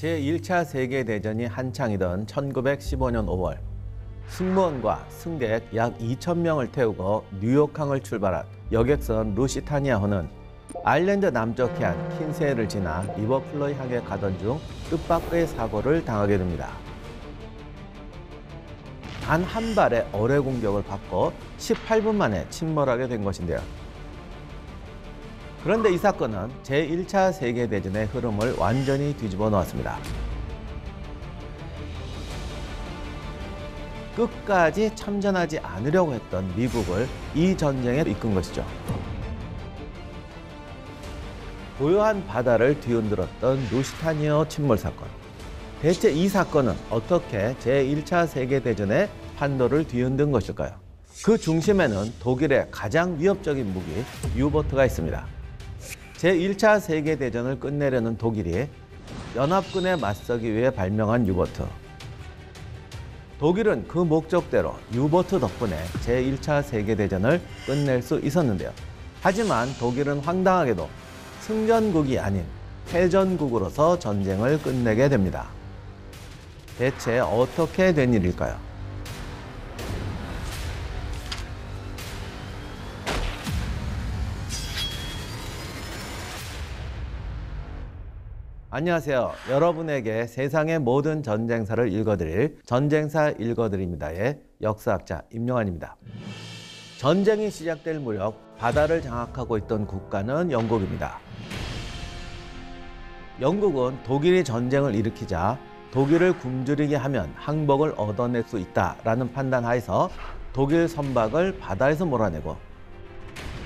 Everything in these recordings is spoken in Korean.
제1차 세계대전이 한창이던 1915년 5월 승무원과 승객 약 2천 명을 태우고 뉴욕항을 출발한 여객선 루시타니아호는 아일랜드 남쪽 해안 킨세이를 지나 리버플로이 항에 가던 중 뜻밖의 사고를 당하게 됩니다. 단 한 발의 어뢰 공격을 받고 18분 만에 침몰하게 된 것인데요. 그런데 이 사건은 제1차 세계대전의 흐름을 완전히 뒤집어 놓았습니다. 끝까지 참전하지 않으려고 했던 미국을 이 전쟁에 이끈 것이죠. 고요한 바다를 뒤흔들었던 루시타니어 침몰 사건. 대체 이 사건은 어떻게 제1차 세계대전의 판도를 뒤흔든 것일까요? 그 중심에는 독일의 가장 위협적인 무기 유보트가 있습니다. 제1차 세계대전을 끝내려는 독일이 연합군에 맞서기 위해 발명한 유보트. 독일은 그 목적대로 유보트 덕분에 제1차 세계대전을 끝낼 수 있었는데요. 하지만 독일은 황당하게도 승전국이 아닌 패전국으로서 전쟁을 끝내게 됩니다. 대체 어떻게 된 일일까요? 안녕하세요. 여러분에게 세상의 모든 전쟁사를 읽어드릴 전쟁사 읽어드립니다의 역사학자 임용환입니다. 전쟁이 시작될 무렵 바다를 장악하고 있던 국가는 영국입니다. 영국은 독일이 전쟁을 일으키자 독일을 굶주리게 하면 항복을 얻어낼 수 있다라는 판단 하에서 독일 선박을 바다에서 몰아내고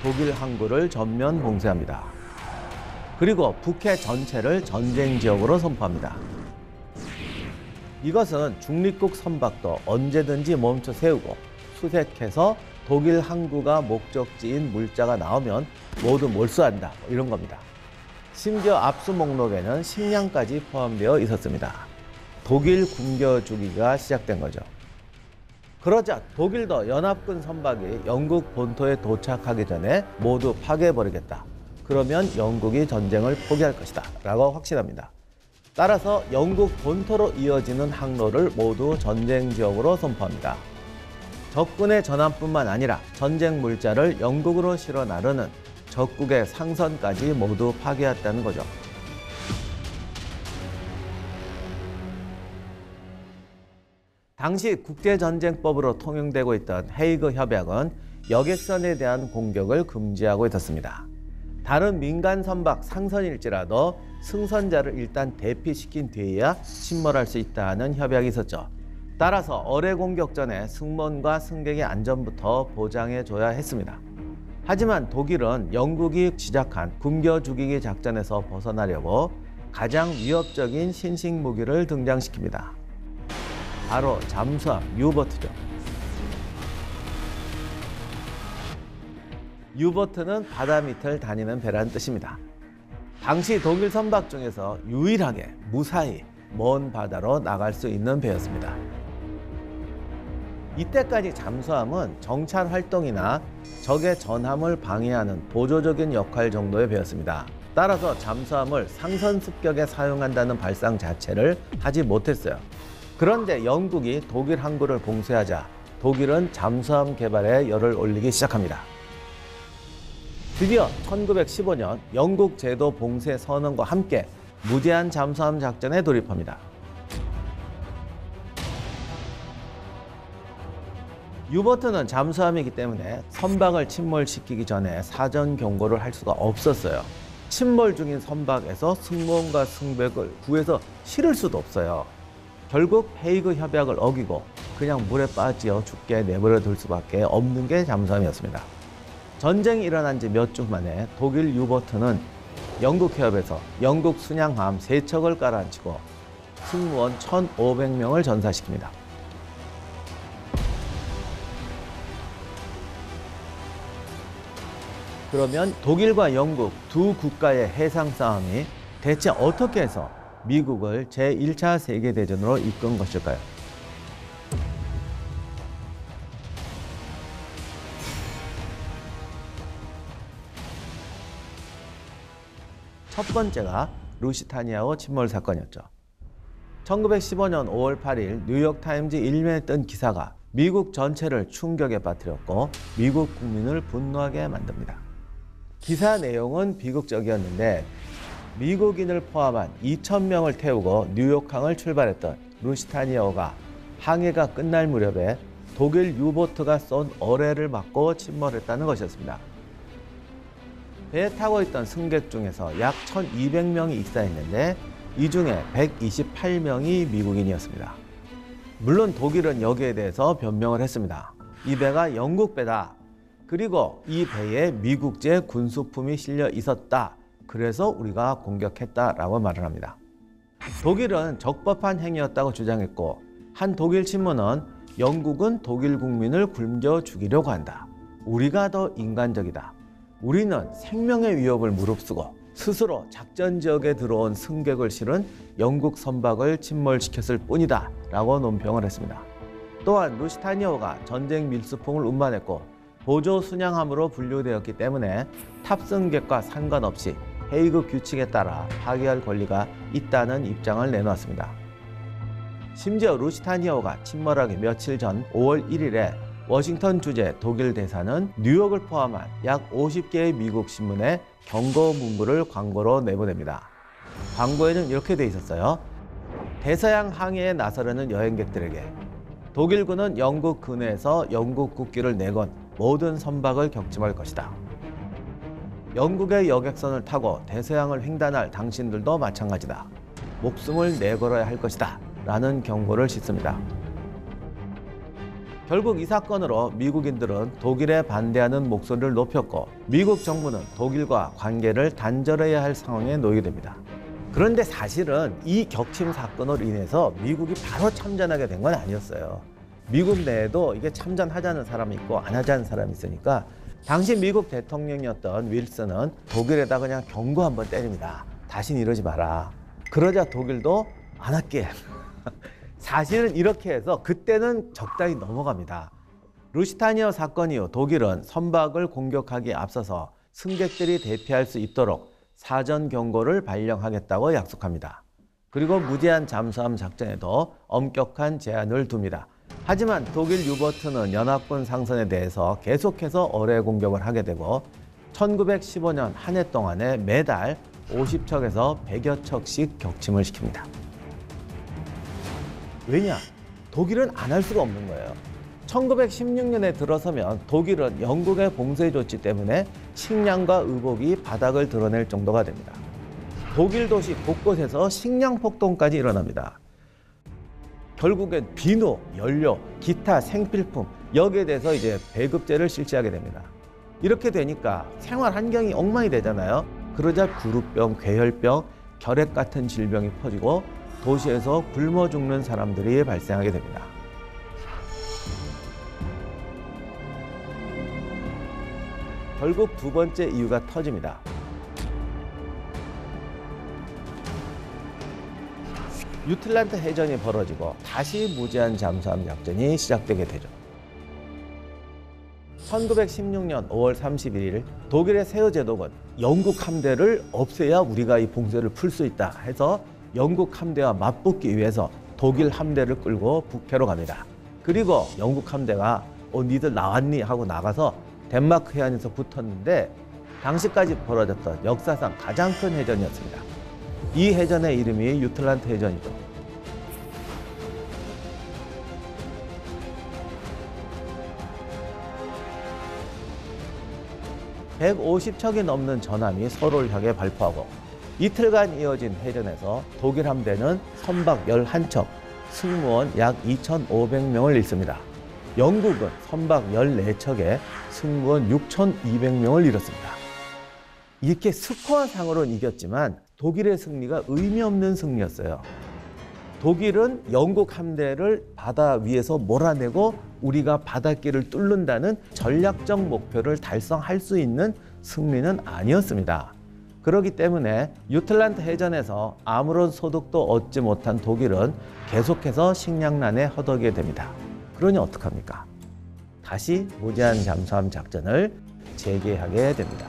독일 항구를 전면 봉쇄합니다. 그리고 북해 전체를 전쟁 지역으로 선포합니다. 이것은 중립국 선박도 언제든지 멈춰 세우고 수색해서 독일 항구가 목적지인 물자가 나오면 모두 몰수한다 뭐 이런 겁니다. 심지어 압수 목록에는 식량까지 포함되어 있었습니다. 독일 굶겨 주기가 시작된 거죠. 그러자 독일도 연합군 선박이 영국 본토에 도착하기 전에 모두 파괴해버리겠다. 그러면 영국이 전쟁을 포기할 것이다. 라고 확신합니다. 따라서 영국 본토로 이어지는 항로를 모두 전쟁 지역으로 선포합니다. 적군의 전함뿐만 아니라 전쟁 물자를 영국으로 실어 나르는 적국의 상선까지 모두 파괴했다는 거죠. 당시 국제전쟁법으로 통용되고 있던 헤이그 협약은 여객선에 대한 공격을 금지하고 있었습니다. 다른 민간 선박 상선일지라도 승선자를 일단 대피시킨 뒤에야 침몰할 수 있다는 협약이 있었죠. 따라서 어뢰 공격 전에 승무원과 승객의 안전부터 보장해 줘야 했습니다. 하지만 독일은 영국이 시작한 굶겨 죽이기 작전에서 벗어나려고 가장 위협적인 신식 무기를 등장시킵니다. 바로 잠수함 유보트죠. 유보트는 바다 밑을 다니는 배란 뜻입니다. 당시 독일 선박 중에서 유일하게 무사히 먼 바다로 나갈 수 있는 배였습니다. 이때까지 잠수함은 정찰 활동이나 적의 전함을 방해하는 보조적인 역할 정도의 배였습니다. 따라서 잠수함을 상선 습격에 사용한다는 발상 자체를 하지 못했어요. 그런데 영국이 독일 항구를 봉쇄하자 독일은 잠수함 개발에 열을 올리기 시작합니다. 드디어 1915년 영국 제도 봉쇄 선언과 함께 무제한 잠수함 작전에 돌입합니다. 유보트는 잠수함이기 때문에 선박을 침몰시키기 전에 사전 경고를 할 수가 없었어요. 침몰 중인 선박에서 승무원과 승백을 구해서 실을 수도 없어요. 결국 헤이그 협약을 어기고 그냥 물에 빠지어 죽게 내버려 둘 수밖에 없는 게 잠수함이었습니다. 전쟁이 일어난 지 몇 주 만에 독일 유보트는 영국 해협에서 영국 순양함 세 척을 깔아앉히고 승무원 1,500명을 전사시킵니다. 그러면 독일과 영국 두 국가의 해상 싸움이 대체 어떻게 해서 미국을 제1차 세계대전으로 이끈 것일까요? 첫 번째가 루시타니아호 침몰 사건이었죠. 1915년 5월 8일 뉴욕타임즈 일면에 뜬 기사가 미국 전체를 충격에 빠뜨렸고 미국 국민을 분노하게 만듭니다. 기사 내용은 비극적이었는데 미국인을 포함한 2,000명을 태우고 뉴욕항을 출발했던 루시타니아호가 항해가 끝날 무렵에 독일 유보트가 쏜 어뢰를 맞고 침몰했다는 것이었습니다. 배에 타고 있던 승객 중에서 약 1,200명이 입사했는데 이 중에 128명이 미국인이었습니다. 물론 독일은 여기에 대해서 변명을 했습니다. 이 배가 영국 배다. 그리고 이 배에 미국제 군수품이 실려 있었다. 그래서 우리가 공격했다라고 말을 합니다. 독일은 적법한 행위였다고 주장했고 한 독일 신문은 영국은 독일 국민을 굶겨 죽이려고 한다. 우리가 더 인간적이다. 우리는 생명의 위협을 무릅쓰고 스스로 작전 지역에 들어온 승객을 실은 영국 선박을 침몰시켰을 뿐이다. 라고 논평을 했습니다. 또한 루시타니오가 전쟁 밀수품을 운반했고 보조 순양함으로 분류되었기 때문에 탑승객과 상관없이 헤이그 규칙에 따라 파기할 권리가 있다는 입장을 내놓았습니다. 심지어 루시타니아호가 침몰하기 며칠 전 5월 1일에 워싱턴 주재 독일 대사는 뉴욕을 포함한 약 50개의 미국 신문에 경고 문구를 광고로 내보냅니다. 광고에는 이렇게 돼 있었어요. 대서양 항해에 나서려는 여행객들에게 독일군은 영국 근해에서 영국 국기를 내건 모든 선박을 격침할 것이다. 영국의 여객선을 타고 대서양을 횡단할 당신들도 마찬가지다. 목숨을 내걸어야 할 것이다. 라는 경고를 싣습니다. 결국 이 사건으로 미국인들은 독일에 반대하는 목소리를 높였고 미국 정부는 독일과 관계를 단절해야 할 상황에 놓이게 됩니다. 그런데 사실은 이 격침 사건으로 인해서 미국이 바로 참전하게 된 건 아니었어요. 미국 내에도 이게 참전하자는 사람이 있고 안 하자는 사람이 있으니까 당시 미국 대통령이었던 윌슨은 독일에다 그냥 경고 한번 때립니다. 다시는 이러지 마라. 그러자 독일도 안 할게. 사실은 이렇게 해서 그때는 적당히 넘어갑니다. 루시타니아 사건 이후 독일은 선박을 공격하기에 앞서서 승객들이 대피할 수 있도록 사전 경고를 발령하겠다고 약속합니다. 그리고 무제한 잠수함 작전에도 엄격한 제한을 둡니다. 하지만 독일 유보트는 연합군 상선에 대해서 계속해서 어뢰 공격을 하게 되고 1915년 한 해 동안에 매달 50척에서 100여 척씩 격침을 시킵니다. 왜냐? 독일은 안 할 수가 없는 거예요. 1916년에 들어서면 독일은 영국의 봉쇄 조치 때문에 식량과 의복이 바닥을 드러낼 정도가 됩니다. 독일 도시 곳곳에서 식량 폭동까지 일어납니다. 결국엔 비누, 연료, 기타 생필품 여기에 대해서 이제 배급제를 실시하게 됩니다. 이렇게 되니까 생활 환경이 엉망이 되잖아요. 그러자 구루병, 괴혈병, 결핵 같은 질병이 퍼지고 도시에서 굶어 죽는 사람들이 발생하게 됩니다. 결국 두 번째 이유가 터집니다. 유틀란트 해전이 벌어지고 다시 무제한 잠수함 작전이 시작되게 되죠. 1916년 5월 31일 독일의 세어 제독은 영국 함대를 없애야 우리가 이 봉쇄를 풀 수 있다 해서 영국 함대와 맞붙기 위해서 독일 함대를 끌고 북해로 갑니다. 그리고 영국 함대가 어 니들 나왔니 하고 나가서 덴마크 해안에서 붙었는데 당시까지 벌어졌던 역사상 가장 큰 해전이었습니다. 이 해전의 이름이 유틀란트 해전이죠. 150척이 넘는 전함이 서로를 향해 발포하고 이틀간 이어진 해전에서 독일 함대는 선박 11척, 승무원 약 2,500명을 잃습니다. 영국은 선박 14척에 승무원 6,200명을 잃었습니다. 이렇게 스코어 상으로는 이겼지만 독일의 승리가 의미 없는 승리였어요. 독일은 영국 함대를 바다 위에서 몰아내고 우리가 바닷길을 뚫는다는 전략적 목표를 달성할 수 있는 승리는 아니었습니다. 그렇기 때문에 유틀란트 해전에서 아무런 소득도 얻지 못한 독일은 계속해서 식량난에 허덕이게 됩니다. 그러니 어떡합니까? 다시 무제한 잠수함 작전을 재개하게 됩니다.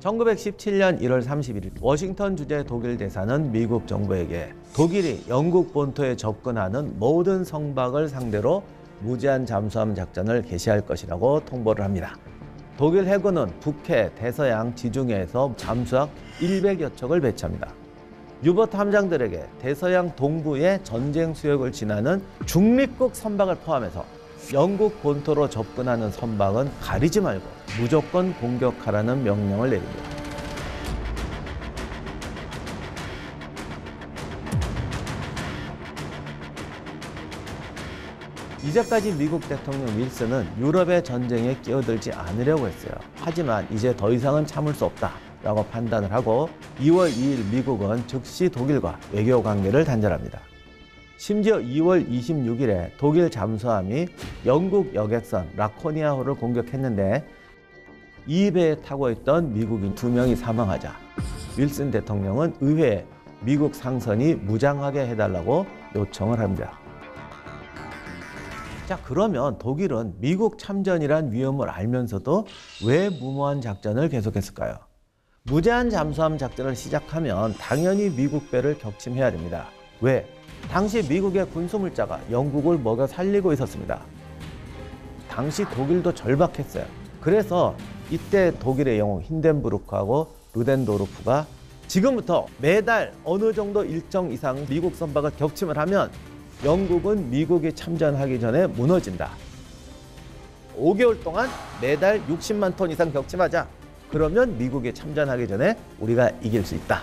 1917년 1월 31일 워싱턴 주재 독일 대사는 미국 정부에게 독일이 영국 본토에 접근하는 모든 성박을 상대로 무제한 잠수함 작전을 개시할 것이라고 통보를 합니다. 독일 해군은 북해, 대서양, 지중해에서 잠수함 100여 척을 배치합니다. 유보트 함장들에게 대서양 동부의 전쟁 수역을 지나는 중립국 선박을 포함해서 영국 본토로 접근하는 선박은 가리지 말고 무조건 공격하라는 명령을 내립니다. 이제까지 미국 대통령 윌슨은 유럽의 전쟁에 끼어들지 않으려고 했어요. 하지만 이제 더 이상은 참을 수 없다 라고 판단을 하고 2월 2일 미국은 즉시 독일과 외교 관계를 단절합니다. 심지어 2월 26일에 독일 잠수함이 영국 여객선 라코니아호를 공격했는데 이 배에 타고 있던 미국인 두 명이 사망하자 윌슨 대통령은 의회에 미국 상선이 무장하게 해달라고 요청을 합니다. 자 그러면 독일은 미국 참전이란 위험을 알면서도 왜 무모한 작전을 계속했을까요? 무제한 잠수함 작전을 시작하면 당연히 미국 배를 격침해야 됩니다. 왜? 당시 미국의 군수물자가 영국을 먹여 살리고 있었습니다. 당시 독일도 절박했어요. 그래서 이때 독일의 영웅 힌덴부르크하고 루덴도르프가 지금부터 매달 어느 정도 일정 이상 미국 선박을 격침을 하면 영국은 미국이 참전하기 전에 무너진다. 5개월 동안 매달 60만 톤 이상 격침하자. 그러면 미국이 참전하기 전에 우리가 이길 수 있다.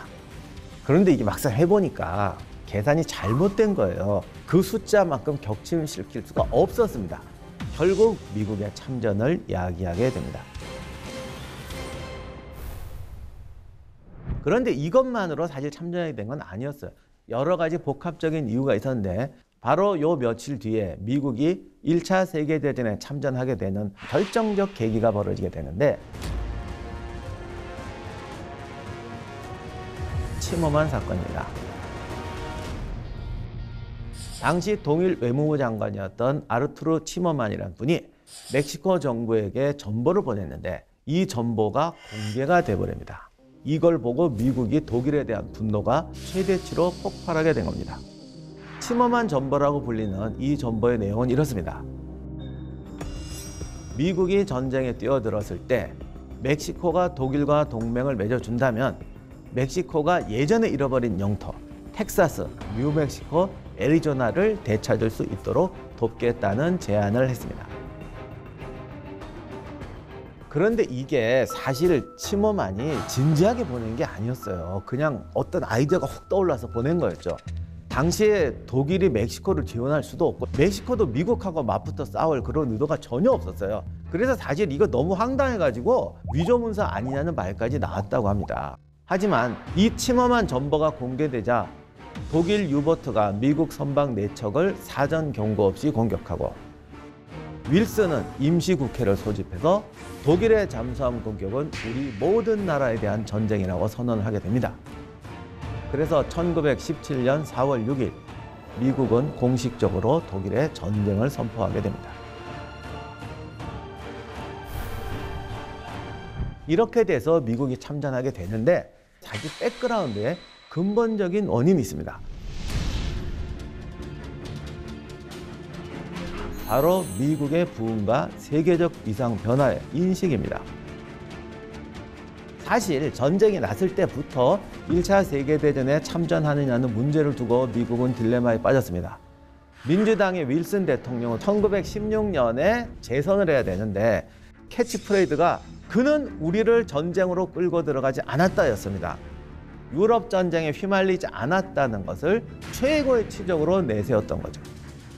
그런데 이게 막상 해보니까 계산이 잘못된 거예요. 그 숫자만큼 격침시킬 수가 없었습니다. 결국 미국의 참전을 야기하게 됩니다. 그런데 이것만으로 사실 참전하게 된 건 아니었어요. 여러 가지 복합적인 이유가 있었는데 바로 요 며칠 뒤에 미국이 1차 세계대전에 참전하게 되는 결정적 계기가 벌어지게 되는데 침범한 사건입니다. 당시 동일 외무부 장관이었던 아르투르 치머만이라는 분이 멕시코 정부에게 전보를 보냈는데 이 전보가 공개가 돼버립니다. 이걸 보고 미국이 독일에 대한 분노가 최대치로 폭발하게 된 겁니다. 침엄한 전보라고 불리는 이 전보의 내용은 이렇습니다. 미국이 전쟁에 뛰어들었을 때 멕시코가 독일과 동맹을 맺어준다면 멕시코가 예전에 잃어버린 영토, 텍사스, 뉴멕시코, 애리조나를 되찾을 수 있도록 돕겠다는 제안을 했습니다. 그런데 이게 사실 침어만이 진지하게 보낸 게 아니었어요. 그냥 어떤 아이디어가 훅 떠올라서 보낸 거였죠. 당시에 독일이 멕시코를 지원할 수도 없고 멕시코도 미국하고 맞붙어 싸울 그런 의도가 전혀 없었어요. 그래서 사실 이거 너무 황당해가지고 위조문서 아니냐는 말까지 나왔다고 합니다. 하지만 이 침엄한 전보가 공개되자 독일 유보트가 미국 선박 내척을 사전 경고 없이 공격하고 윌슨은 임시국회를 소집해서 독일의 잠수함 공격은 우리 모든 나라에 대한 전쟁이라고 선언을 하게 됩니다. 그래서 1917년 4월 6일 미국은 공식적으로 독일의 전쟁을 선포하게 됩니다. 이렇게 돼서 미국이 참전하게 되는데 자기 백그라운드에 근본적인 원인이 있습니다. 바로 미국의 부흥과 세계적 위상 변화의 인식입니다. 사실 전쟁이 났을 때부터 1차 세계대전에 참전하느냐는 문제를 두고 미국은 딜레마에 빠졌습니다. 민주당의 윌슨 대통령은 1916년에 재선을 해야 되는데 캐치프레이드가 그는 우리를 전쟁으로 끌고 들어가지 않았다였습니다. 유럽 전쟁에 휘말리지 않았다는 것을 최고의 치적으로 내세웠던 거죠.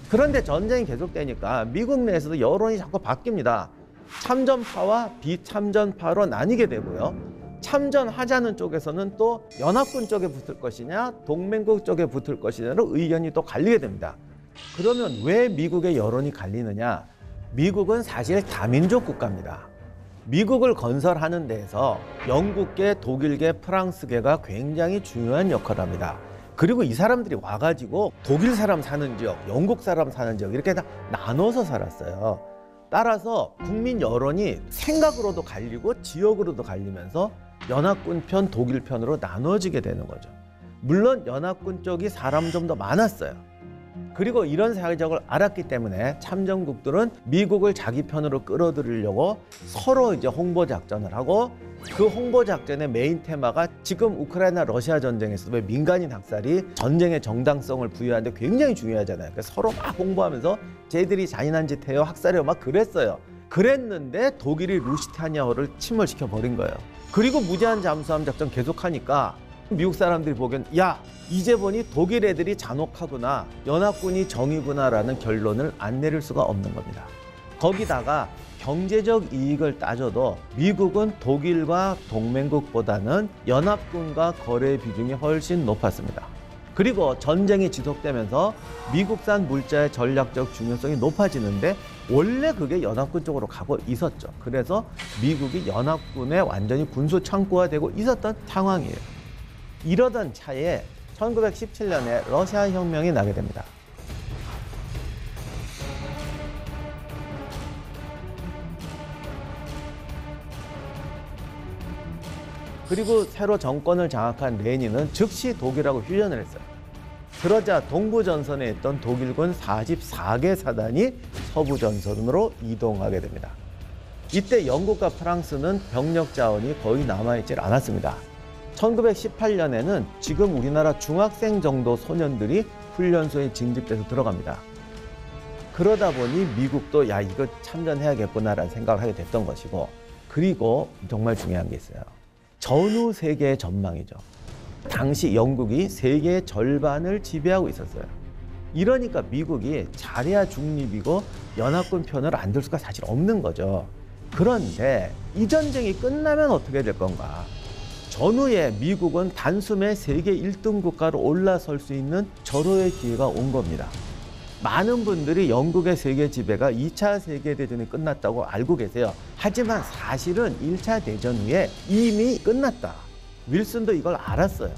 그런데 전쟁이 계속되니까 미국 내에서도 여론이 자꾸 바뀝니다. 참전파와 비참전파로 나뉘게 되고요. 참전하자는 쪽에서는 또 연합군 쪽에 붙을 것이냐 동맹국 쪽에 붙을 것이냐로 의견이 또 갈리게 됩니다. 그러면 왜 미국의 여론이 갈리느냐? 미국은 사실 다민족 국가입니다. 미국을 건설하는 데에서 영국계, 독일계, 프랑스계가 굉장히 중요한 역할을 합니다. 그리고 이 사람들이 와가지고 독일 사람 사는 지역, 영국 사람 사는 지역 이렇게 다 나눠서 살았어요. 따라서 국민 여론이 생각으로도 갈리고 지역으로도 갈리면서 연합군 편, 독일 편으로 나눠지게 되는 거죠. 물론 연합군 쪽이 사람 좀 더 많았어요. 그리고 이런 사회적을 알았기 때문에 참전국들은 미국을 자기 편으로 끌어들이려고 서로 이제 홍보 작전을 하고 그 홍보 작전의 메인 테마가 지금 우크라이나 러시아 전쟁에서 왜 민간인 학살이 전쟁의 정당성을 부여하는데 굉장히 중요하잖아요. 그래서 서로 막 홍보하면서 쟤들이 잔인한 짓 해요, 학살해요, 막 그랬어요. 그랬는데 독일이 루시타니아호를 침몰시켜 버린 거예요. 그리고 무제한 잠수함 작전 계속하니까 미국 사람들이 보기엔 야 이제 보니 독일 애들이 잔혹하구나 연합군이 정이구나라는 결론을 안 내릴 수가 없는 겁니다. 거기다가 경제적 이익을 따져도 미국은 독일과 동맹국보다는 연합군과 거래 비중이 훨씬 높았습니다. 그리고 전쟁이 지속되면서 미국산 물자의 전략적 중요성이 높아지는데 원래 그게 연합군 쪽으로 가고 있었죠. 그래서 미국이 연합군의 완전히 군수 창구화되고 있었던 상황이에요. 이러던 차에 1917년에 러시아 혁명이 나게 됩니다. 그리고 새로 정권을 장악한 레닌은 즉시 독일하고 휴전을 했어요. 그러자 동부 전선에 있던 독일군 44개 사단이 서부 전선으로 이동하게 됩니다. 이때 영국과 프랑스는 병력 자원이 거의 남아있질 않았습니다. 1918년에는 지금 우리나라 중학생 정도 소년들이 훈련소에 징집돼서 들어갑니다. 그러다 보니 미국도 야 이거 참전해야겠구나라는 생각을 하게 됐던 것이고 그리고 정말 중요한 게 있어요. 전후 세계의 전망이죠. 당시 영국이 세계의 절반을 지배하고 있었어요. 이러니까 미국이 잘해야 중립이고 연합군 편을 안 들 수가 사실 없는 거죠. 그런데 이 전쟁이 끝나면 어떻게 될 건가? 전후에 미국은 단숨에 세계 1등 국가로 올라설 수 있는 절호의 기회가 온 겁니다. 많은 분들이 영국의 세계 지배가 2차 세계대전이 끝났다고 알고 계세요. 하지만 사실은 1차 대전 후에 이미 끝났다. 윌슨도 이걸 알았어요.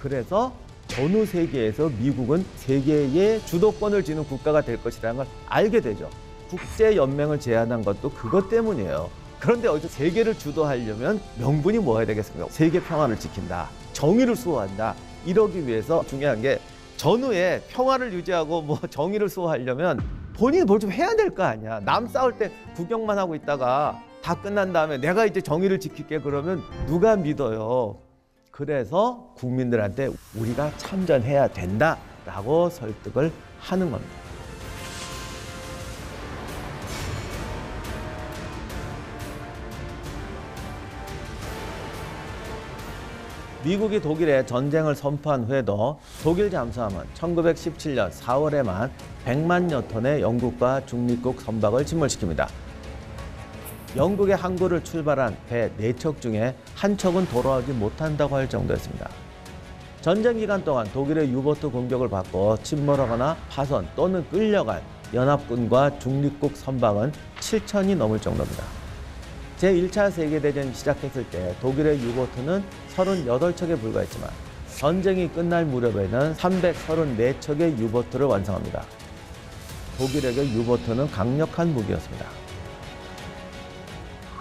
그래서 전후 세계에서 미국은 세계의 주도권을 쥐는 국가가 될 것이라는 걸 알게 되죠. 국제연맹을 제안한 것도 그것 때문이에요. 그런데 어디서 세계를 주도하려면 명분이 뭐야 되겠습니까? 세계 평화를 지킨다. 정의를 수호한다. 이러기 위해서 중요한 게 전후에 평화를 유지하고 뭐 정의를 수호하려면 본인이 뭘 좀 해야 될 거 아니야. 남 싸울 때 구경만 하고 있다가 다 끝난 다음에 내가 이제 정의를 지킬게 그러면 누가 믿어요. 그래서 국민들한테 우리가 참전해야 된다라고 설득을 하는 겁니다. 미국이 독일에 전쟁을 선포한 후에도 독일 잠수함은 1917년 4월에만 100만여 톤의 영국과 중립국 선박을 침몰시킵니다. 영국의 항구를 출발한 배 4척 중에 한 척은 돌아오지 못한다고 할 정도였습니다. 전쟁 기간 동안 독일의 유보트 공격을 받고 침몰하거나 파손 또는 끌려간 연합군과 중립국 선박은 7천이 넘을 정도입니다. 제1차 세계대전이 시작했을 때 독일의 유보트는 38척에 불과했지만 전쟁이 끝날 무렵에는 334척의 유보트를 완성합니다. 독일에게 유보트는 강력한 무기였습니다.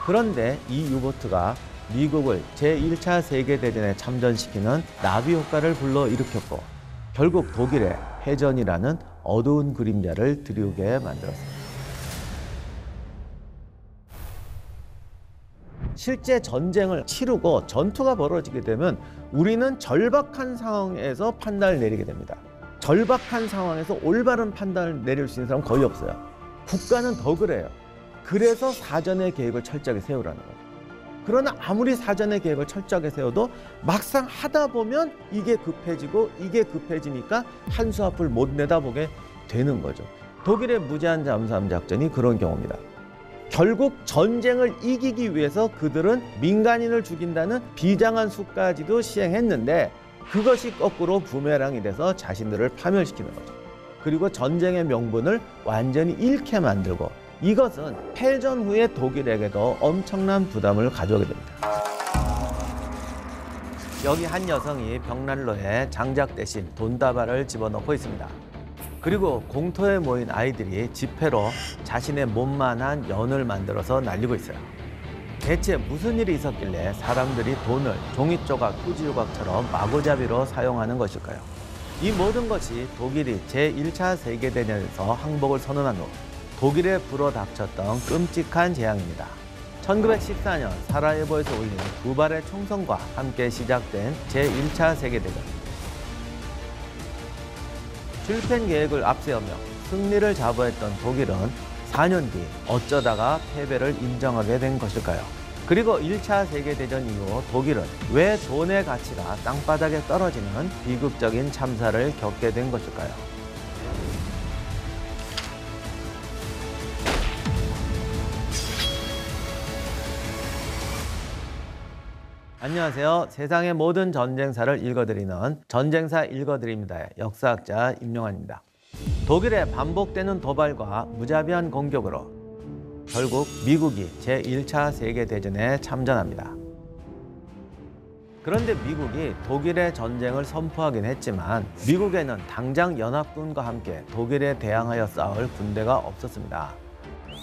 그런데 이 유보트가 미국을 제1차 세계대전에 참전시키는 나비 효과를 불러일으켰고 결국 독일의 패전이라는 어두운 그림자를 드리우게 만들었습니다. 실제 전쟁을 치르고 전투가 벌어지게 되면 우리는 절박한 상황에서 판단을 내리게 됩니다. 절박한 상황에서 올바른 판단을 내릴 수 있는 사람은 거의 없어요. 국가는 더 그래요. 그래서 사전의 계획을 철저하게 세우라는 거예요. 그러나 아무리 사전의 계획을 철저하게 세워도 막상 하다 보면 이게 급해지고 이게 급해지니까 한 수 앞을 못 내다보게 되는 거죠. 독일의 무제한 잠수함 작전이 그런 경우입니다. 결국 전쟁을 이기기 위해서 그들은 민간인을 죽인다는 비장한 수까지도 시행했는데 그것이 거꾸로 부메랑이 돼서 자신들을 파멸시키는 거죠. 그리고 전쟁의 명분을 완전히 잃게 만들고 이것은 패전 후에 독일에게도 엄청난 부담을 가져오게 됩니다. 여기 한 여성이 벽난로에 장작 대신 돈다발을 집어넣고 있습니다. 그리고 공터에 모인 아이들이 지폐로 자신의 몸만한 연을 만들어서 날리고 있어요. 대체 무슨 일이 있었길래 사람들이 돈을 종이 조각, 휴지 조각처럼 마구잡이로 사용하는 것일까요? 이 모든 것이 독일이 제1차 세계대전에서 항복을 선언한 후 독일에 불어닥쳤던 끔찍한 재앙입니다. 1914년 사라예보에서 울린 두 발의 총성과 함께 시작된 제1차 세계대전. 실패 계획을 앞세우며 승리를 자부했던 독일은 4년 뒤 어쩌다가 패배를 인정하게 된 것일까요? 그리고 1차 세계대전 이후 독일은 왜 돈의 가치가 땅바닥에 떨어지는 비극적인 참사를 겪게 된 것일까요? 안녕하세요. 세상의 모든 전쟁사를 읽어드리는 전쟁사 읽어드립니다의 역사학자 임용환입니다. 독일의 반복되는 도발과 무자비한 공격으로 결국 미국이 제1차 세계대전에 참전합니다. 그런데 미국이 독일의 전쟁을 선포하긴 했지만 미국에는 당장 연합군과 함께 독일에 대항하여 싸울 군대가 없었습니다.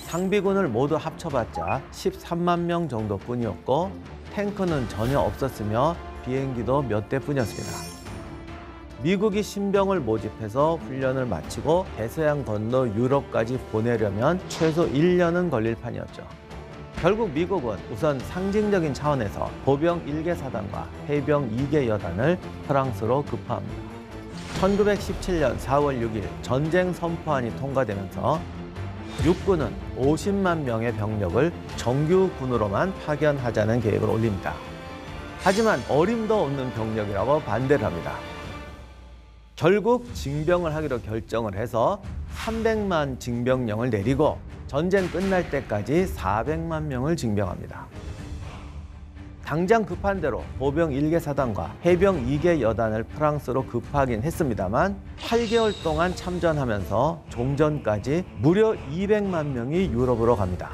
상비군을 모두 합쳐봤자 13만 명 정도뿐이었고 탱크는 전혀 없었으며 비행기도 몇 대뿐이었습니다. 미국이 신병을 모집해서 훈련을 마치고 대서양 건너 유럽까지 보내려면 최소 1년은 걸릴 판이었죠. 결국 미국은 우선 상징적인 차원에서 보병 1개 사단과 해병 2개 여단을 프랑스로 급파합니다. 1917년 4월 6일 전쟁 선포안이 통과되면서 육군은 50만 명의 병력을 정규군으로만 파견하자는 계획을 올립니다. 하지만 어림도 없는 병력이라고 반대를 합니다. 결국 징병을 하기로 결정을 해서 300만 징병령을 내리고 전쟁 끝날 때까지 400만 명을 징병합니다. 당장 급한 대로 보병 1개 사단과 해병 2개 여단을 프랑스로 급하긴 했습니다만 8개월 동안 참전하면서 종전까지 무려 200만 명이 유럽으로 갑니다.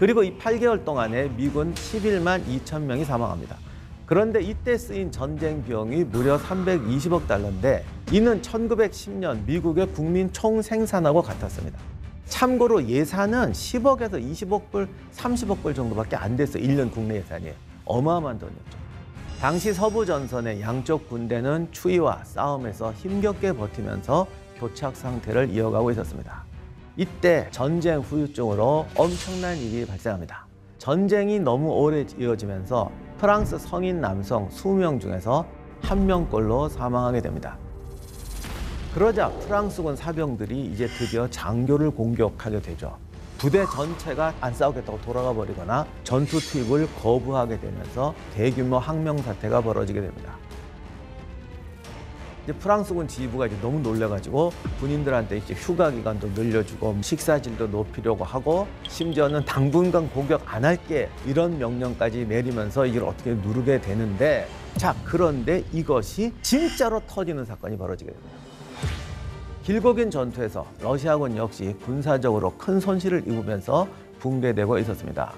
그리고 이 8개월 동안에 미군 11만 2천 명이 사망합니다. 그런데 이때 쓰인 전쟁 비용이 무려 320억 달러인데 이는 1910년 미국의 국민 총 생산하고 같았습니다. 참고로 예산은 10억에서 20억 불, 30억 불 정도밖에 안 됐어요. 1년 국내 예산이. 어마어마한 돈이었죠. 당시 서부 전선의 양쪽 군대는 추위와 싸움에서 힘겹게 버티면서 교착 상태를 이어가고 있었습니다. 이때 전쟁 후유증으로 엄청난 일이 발생합니다. 전쟁이 너무 오래 이어지면서 프랑스 성인 남성 수명 중에서 한 명꼴로 사망하게 됩니다. 그러자 프랑스군 사병들이 이제 드디어 장교를 공격하게 되죠. 부대 전체가 안 싸우겠다고 돌아가 버리거나 전투 투입을 거부하게 되면서 대규모 항명 사태가 벌어지게 됩니다. 이제 프랑스군 지휘부가 이제 너무 놀래가지고 군인들한테 이제 휴가 기간도 늘려주고 식사질도 높이려고 하고 심지어는 당분간 공격 안 할게 이런 명령까지 내리면서 이걸 어떻게 누르게 되는데 자 그런데 이것이 진짜로 터지는 사건이 벌어지게 됩니다. 길고 긴 전투에서 러시아군 역시 군사적으로 큰 손실을 입으면서 붕괴되고 있었습니다.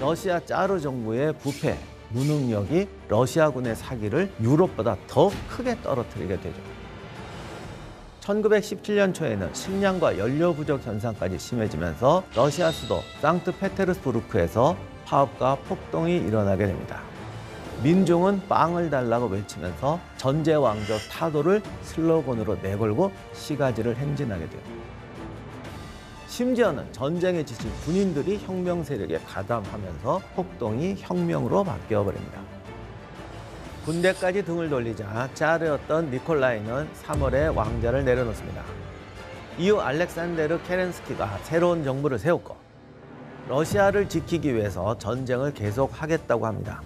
러시아 짜르 정부의 부패, 무능력이 러시아군의 사기를 유럽보다 더 크게 떨어뜨리게 되죠. 1917년 초에는 식량과 연료 부족 현상까지 심해지면서 러시아 수도 상트페테르스부르크에서 파업과 폭동이 일어나게 됩니다. 민중은 빵을 달라고 외치면서 전제 왕조 타도를 슬로건으로 내걸고 시가지를 행진하게 돼요. 심지어는 전쟁에 지친 군인들이 혁명 세력에 가담하면서 폭동이 혁명으로 바뀌어 버립니다. 군대까지 등을 돌리자 짜르였던 니콜라이는 3월에 왕자를 내려놓습니다. 이후 알렉산데르 케렌스키가 새로운 정부를 세웠고 러시아를 지키기 위해서 전쟁을 계속하겠다고 합니다.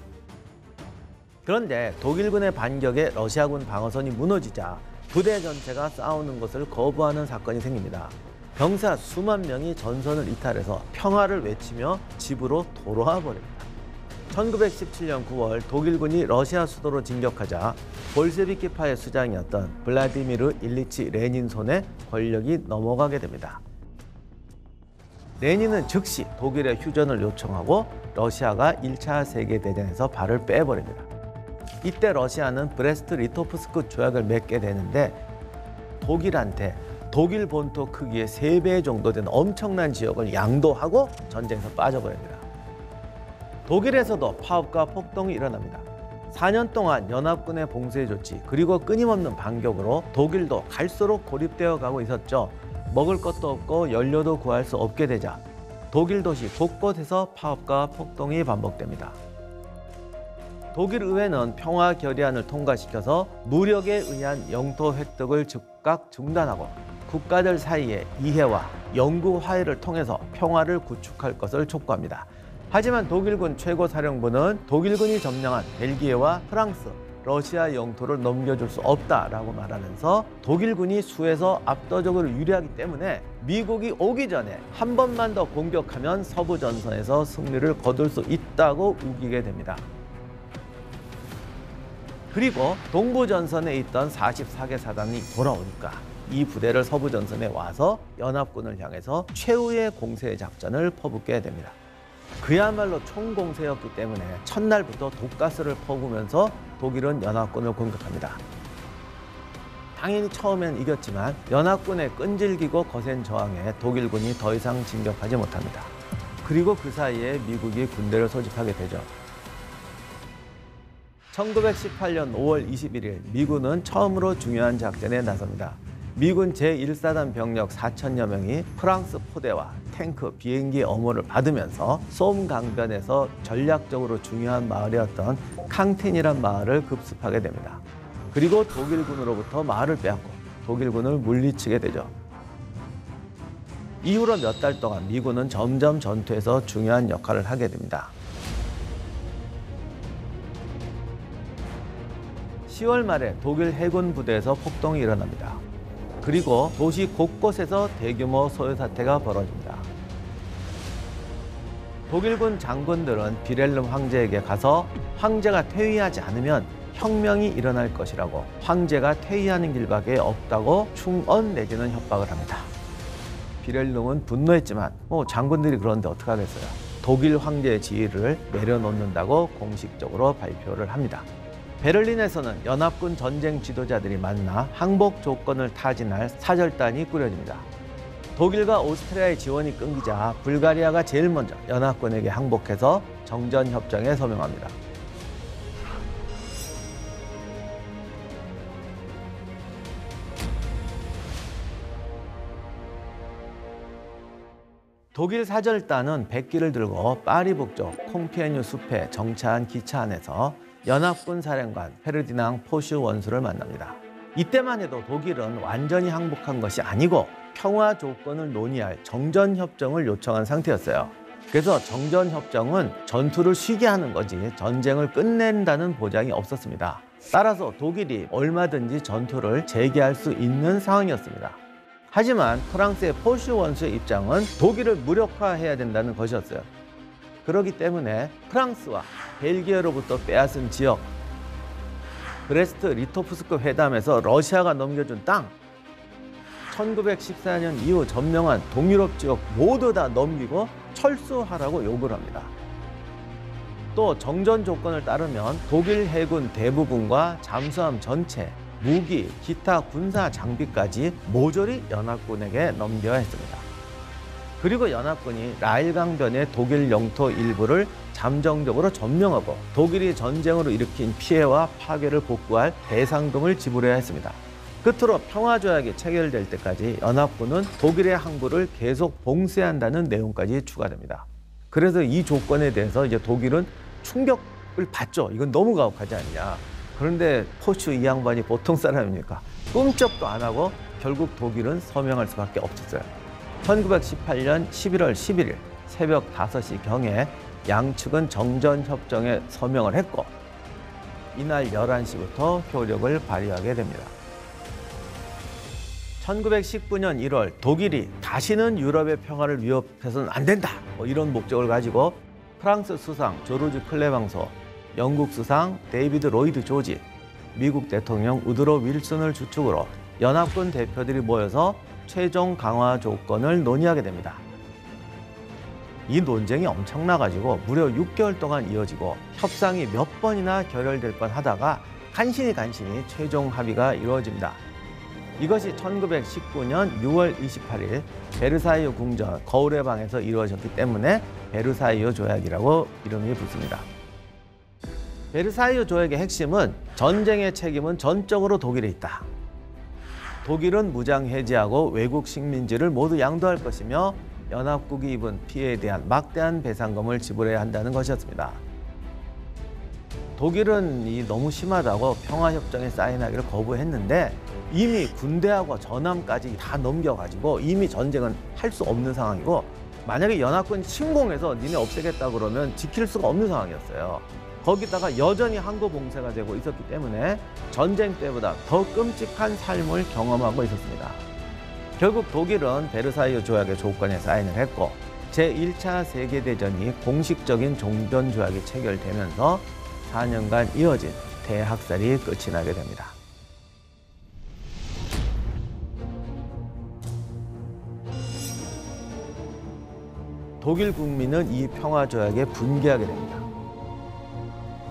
그런데 독일군의 반격에 러시아군 방어선이 무너지자 부대 전체가 싸우는 것을 거부하는 사건이 생깁니다. 병사 수만 명이 전선을 이탈해서 평화를 외치며 집으로 돌아와 버립니다. 1917년 9월 독일군이 러시아 수도로 진격하자 볼셰비키파의 수장이었던 블라디미르 일리치 레닌 손에 권력이 넘어가게 됩니다. 레닌은 즉시 독일에 휴전을 요청하고 러시아가 1차 세계대전에서 발을 빼버립니다. 이때 러시아는 브레스트 리토프스크 조약을 맺게 되는데 독일한테 독일 본토 크기의 세 배 정도 되는 엄청난 지역을 양도하고 전쟁에서 빠져버립니다. 독일에서도 파업과 폭동이 일어납니다. 4년 동안 연합군의 봉쇄 조치 그리고 끊임없는 반격으로 독일도 갈수록 고립되어 가고 있었죠. 먹을 것도 없고 연료도 구할 수 없게 되자 독일 도시 곳곳에서 파업과 폭동이 반복됩니다. 독일 의회는 평화 결의안을 통과시켜서 무력에 의한 영토 획득을 즉각 중단하고 국가들 사이의 이해와 영구 화해를 통해서 평화를 구축할 것을 촉구합니다. 하지만 독일군 최고사령부는 독일군이 점령한 벨기에와 프랑스, 러시아 영토를 넘겨줄 수 없다라고 말하면서 독일군이 수에서 압도적으로 유리하기 때문에 미국이 오기 전에 한 번만 더 공격하면 서부 전선에서 승리를 거둘 수 있다고 우기게 됩니다. 그리고 동부 전선에 있던 44개 사단이 돌아오니까 이 부대를 서부 전선에 와서 연합군을 향해서 최후의 공세 작전을 퍼붓게 됩니다. 그야말로 총공세였기 때문에 첫날부터 독가스를 퍼부면서 독일은 연합군을 공격합니다. 당연히 처음엔 이겼지만 연합군의 끈질기고 거센 저항에 독일군이 더 이상 진격하지 못합니다. 그리고 그 사이에 미국이 군대를 소집하게 되죠. 1918년 5월 21일 미군은 처음으로 중요한 작전에 나섭니다. 미군 제1사단 병력 4천여 명이 프랑스 포대와 탱크, 비행기 어모를 받으면서 솜 강변에서 전략적으로 중요한 마을이었던 캉텐이란 마을을 급습하게 됩니다. 그리고 독일군으로부터 마을을 빼앗고 독일군을 물리치게 되죠. 이후로 몇 달 동안 미군은 점점 전투에서 중요한 역할을 하게 됩니다. 10월 말에 독일 해군 부대에서 폭동이 일어납니다. 그리고 도시 곳곳에서 대규모 소요 사태가 벌어집니다. 독일군 장군들은 비렐름 황제에게 가서 황제가 퇴위하지 않으면 혁명이 일어날 것이라고 황제가 퇴위하는 길밖에 없다고 충언 내지는 협박을 합니다. 비렐름은 분노했지만 뭐 장군들이 그런데 어떡하겠어요. 독일 황제의 지위를 내려놓는다고 공식적으로 발표를 합니다. 베를린에서는 연합군 전쟁 지도자들이 만나 항복 조건을 타진할 사절단이 꾸려집니다. 독일과 오스트리아의 지원이 끊기자 불가리아가 제일 먼저 연합군에게 항복해서 정전협정에 서명합니다. 독일 사절단은 백기를 들고 파리 북쪽 콩피에뉴 숲에 정차한 기차 안에서 연합군 사령관 페르디낭 포슈 원수를 만납니다. 이때만 해도 독일은 완전히 항복한 것이 아니고 평화 조건을 논의할 정전 협정을 요청한 상태였어요. 그래서 정전 협정은 전투를 쉬게 하는 거지 전쟁을 끝낸다는 보장이 없었습니다. 따라서 독일이 얼마든지 전투를 재개할 수 있는 상황이었습니다. 하지만 프랑스의 포슈 원수의 입장은 독일을 무력화해야 된다는 것이었어요. 그렇기 때문에 프랑스와 벨기에로부터 빼앗은 지역, 브레스트 리토프스크 회담에서 러시아가 넘겨준 땅, 1914년 이후 점령한 동유럽 지역 모두 다 넘기고 철수하라고 요구를 합니다. 또 정전 조건을 따르면 독일 해군 대부분과 잠수함 전체, 무기, 기타 군사 장비까지 모조리 연합군에게 넘겨야 했습니다. 그리고 연합군이 라일 강변의 독일 영토 일부를 잠정적으로 점령하고 독일이 전쟁으로 일으킨 피해와 파괴를 복구할 배상금을 지불해야 했습니다. 끝으로 평화조약이 체결될 때까지 연합군은 독일의 항구를 계속 봉쇄한다는 내용까지 추가됩니다. 그래서 이 조건에 대해서 이제 독일은 충격을 받죠. 이건 너무 가혹하지 않냐. 그런데 포슈 이 양반이 보통 사람입니까? 꿈쩍도 안 하고 결국 독일은 서명할 수밖에 없었어요. 1918년 11월 11일 새벽 5시 경에 양측은 정전협정에 서명을 했고 이날 11시부터 효력을 발휘하게 됩니다. 1919년 1월 독일이 다시는 유럽의 평화를 위협해서는 안 된다 뭐 이런 목적을 가지고 프랑스 수상 조르주 클레방소, 영국 수상 데이비드 로이드 조지, 미국 대통령 우드로 윌슨을 주축으로 연합군 대표들이 모여서 최종 강화 조건을 논의하게 됩니다. 이 논쟁이 엄청나가지고 무려 6개월 동안 이어지고 협상이 몇 번이나 결렬될 뻔 하다가 간신히 간신히 최종 합의가 이루어집니다. 이것이 1919년 6월 28일 베르사유 궁전 거울의 방에서 이루어졌기 때문에 베르사유 조약이라고 이름이 붙습니다. 베르사유 조약의 핵심은 전쟁의 책임은 전적으로 독일에 있다. 독일은 무장 해제하고 외국 식민지를 모두 양도할 것이며 연합국이 입은 피해에 대한 막대한 배상금을 지불해야 한다는 것이었습니다. 독일은 이 너무 심하다고 평화협정에 사인하기를 거부했는데 이미 군대하고 전함까지 다 넘겨가지고 이미 전쟁은 할 수 없는 상황이고 만약에 연합군 침공해서 니네 없애겠다 그러면 지킬 수가 없는 상황이었어요. 거기다가 여전히 항구 봉쇄가 되고 있었기 때문에 전쟁 때보다 더 끔찍한 삶을 경험하고 있었습니다. 결국 독일은 베르사유 조약의 조건에 사인을 했고 제1차 세계대전이 공식적인 종전 조약이 체결되면서 4년간 이어진 대학살이 끝이 나게 됩니다. 독일 국민은 이 평화조약에 분개하게 됩니다.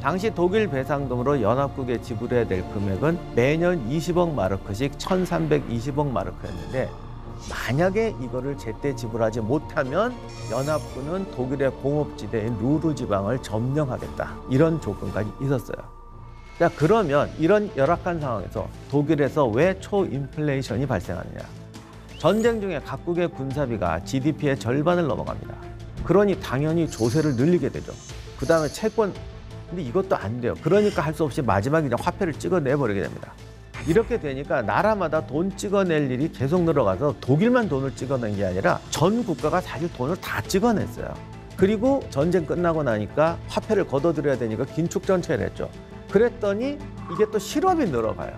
당시 독일 배상금으로 연합국에 지불해야 될 금액은 매년 20억 마르크씩 1320억 마르크였는데 만약에 이거를 제때 지불하지 못하면 연합군은 독일의 공업지대인 루르 지방을 점령하겠다. 이런 조건까지 있었어요. 자, 그러면 이런 열악한 상황에서 독일에서 왜 초인플레이션이 발생하느냐? 전쟁 중에 각국의 군사비가 GDP의 절반을 넘어갑니다. 그러니 당연히 조세를 늘리게 되죠. 그 다음에 채권, 근데 이것도 안 돼요. 그러니까 할 수 없이 마지막에 그냥 화폐를 찍어내버리게 됩니다. 이렇게 되니까 나라마다 돈 찍어낼 일이 계속 늘어가서 독일만 돈을 찍어낸 게 아니라 전 국가가 사실 돈을 다 찍어냈어요. 그리고 전쟁 끝나고 나니까 화폐를 걷어들여야 되니까 긴축 전체를 했죠. 그랬더니 이게 또 실업이 늘어가요.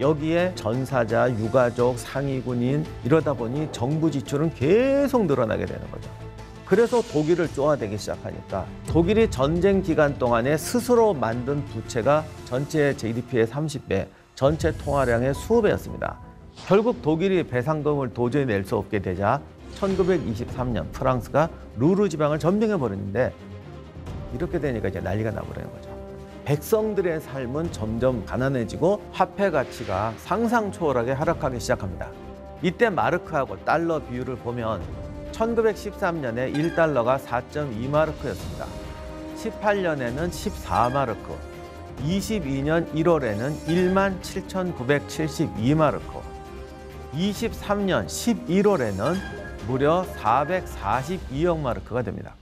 여기에 전사자, 유가족, 상위군인 이러다 보니 정부 지출은 계속 늘어나게 되는 거죠. 그래서 독일을 쪼아대기 시작하니까 독일이 전쟁 기간 동안에 스스로 만든 부채가 전체 GDP의 30배, 전체 통화량의 수배였습니다. 결국 독일이 배상금을 도저히 낼 수 없게 되자 1923년 프랑스가 루르 지방을 점령해 버렸는데 이렇게 되니까 이제 난리가 나버리는 거죠. 백성들의 삶은 점점 가난해지고 화폐 가치가 상상 초월하게 하락하기 시작합니다. 이때 마르크하고 달러 비율을 보면 1913년에 1달러가 4.2마르크였습니다. 18년에는 14마르크, 22년 1월에는 1만 7,972마르크, 23년 11월에는 무려 442억 마르크가 됩니다.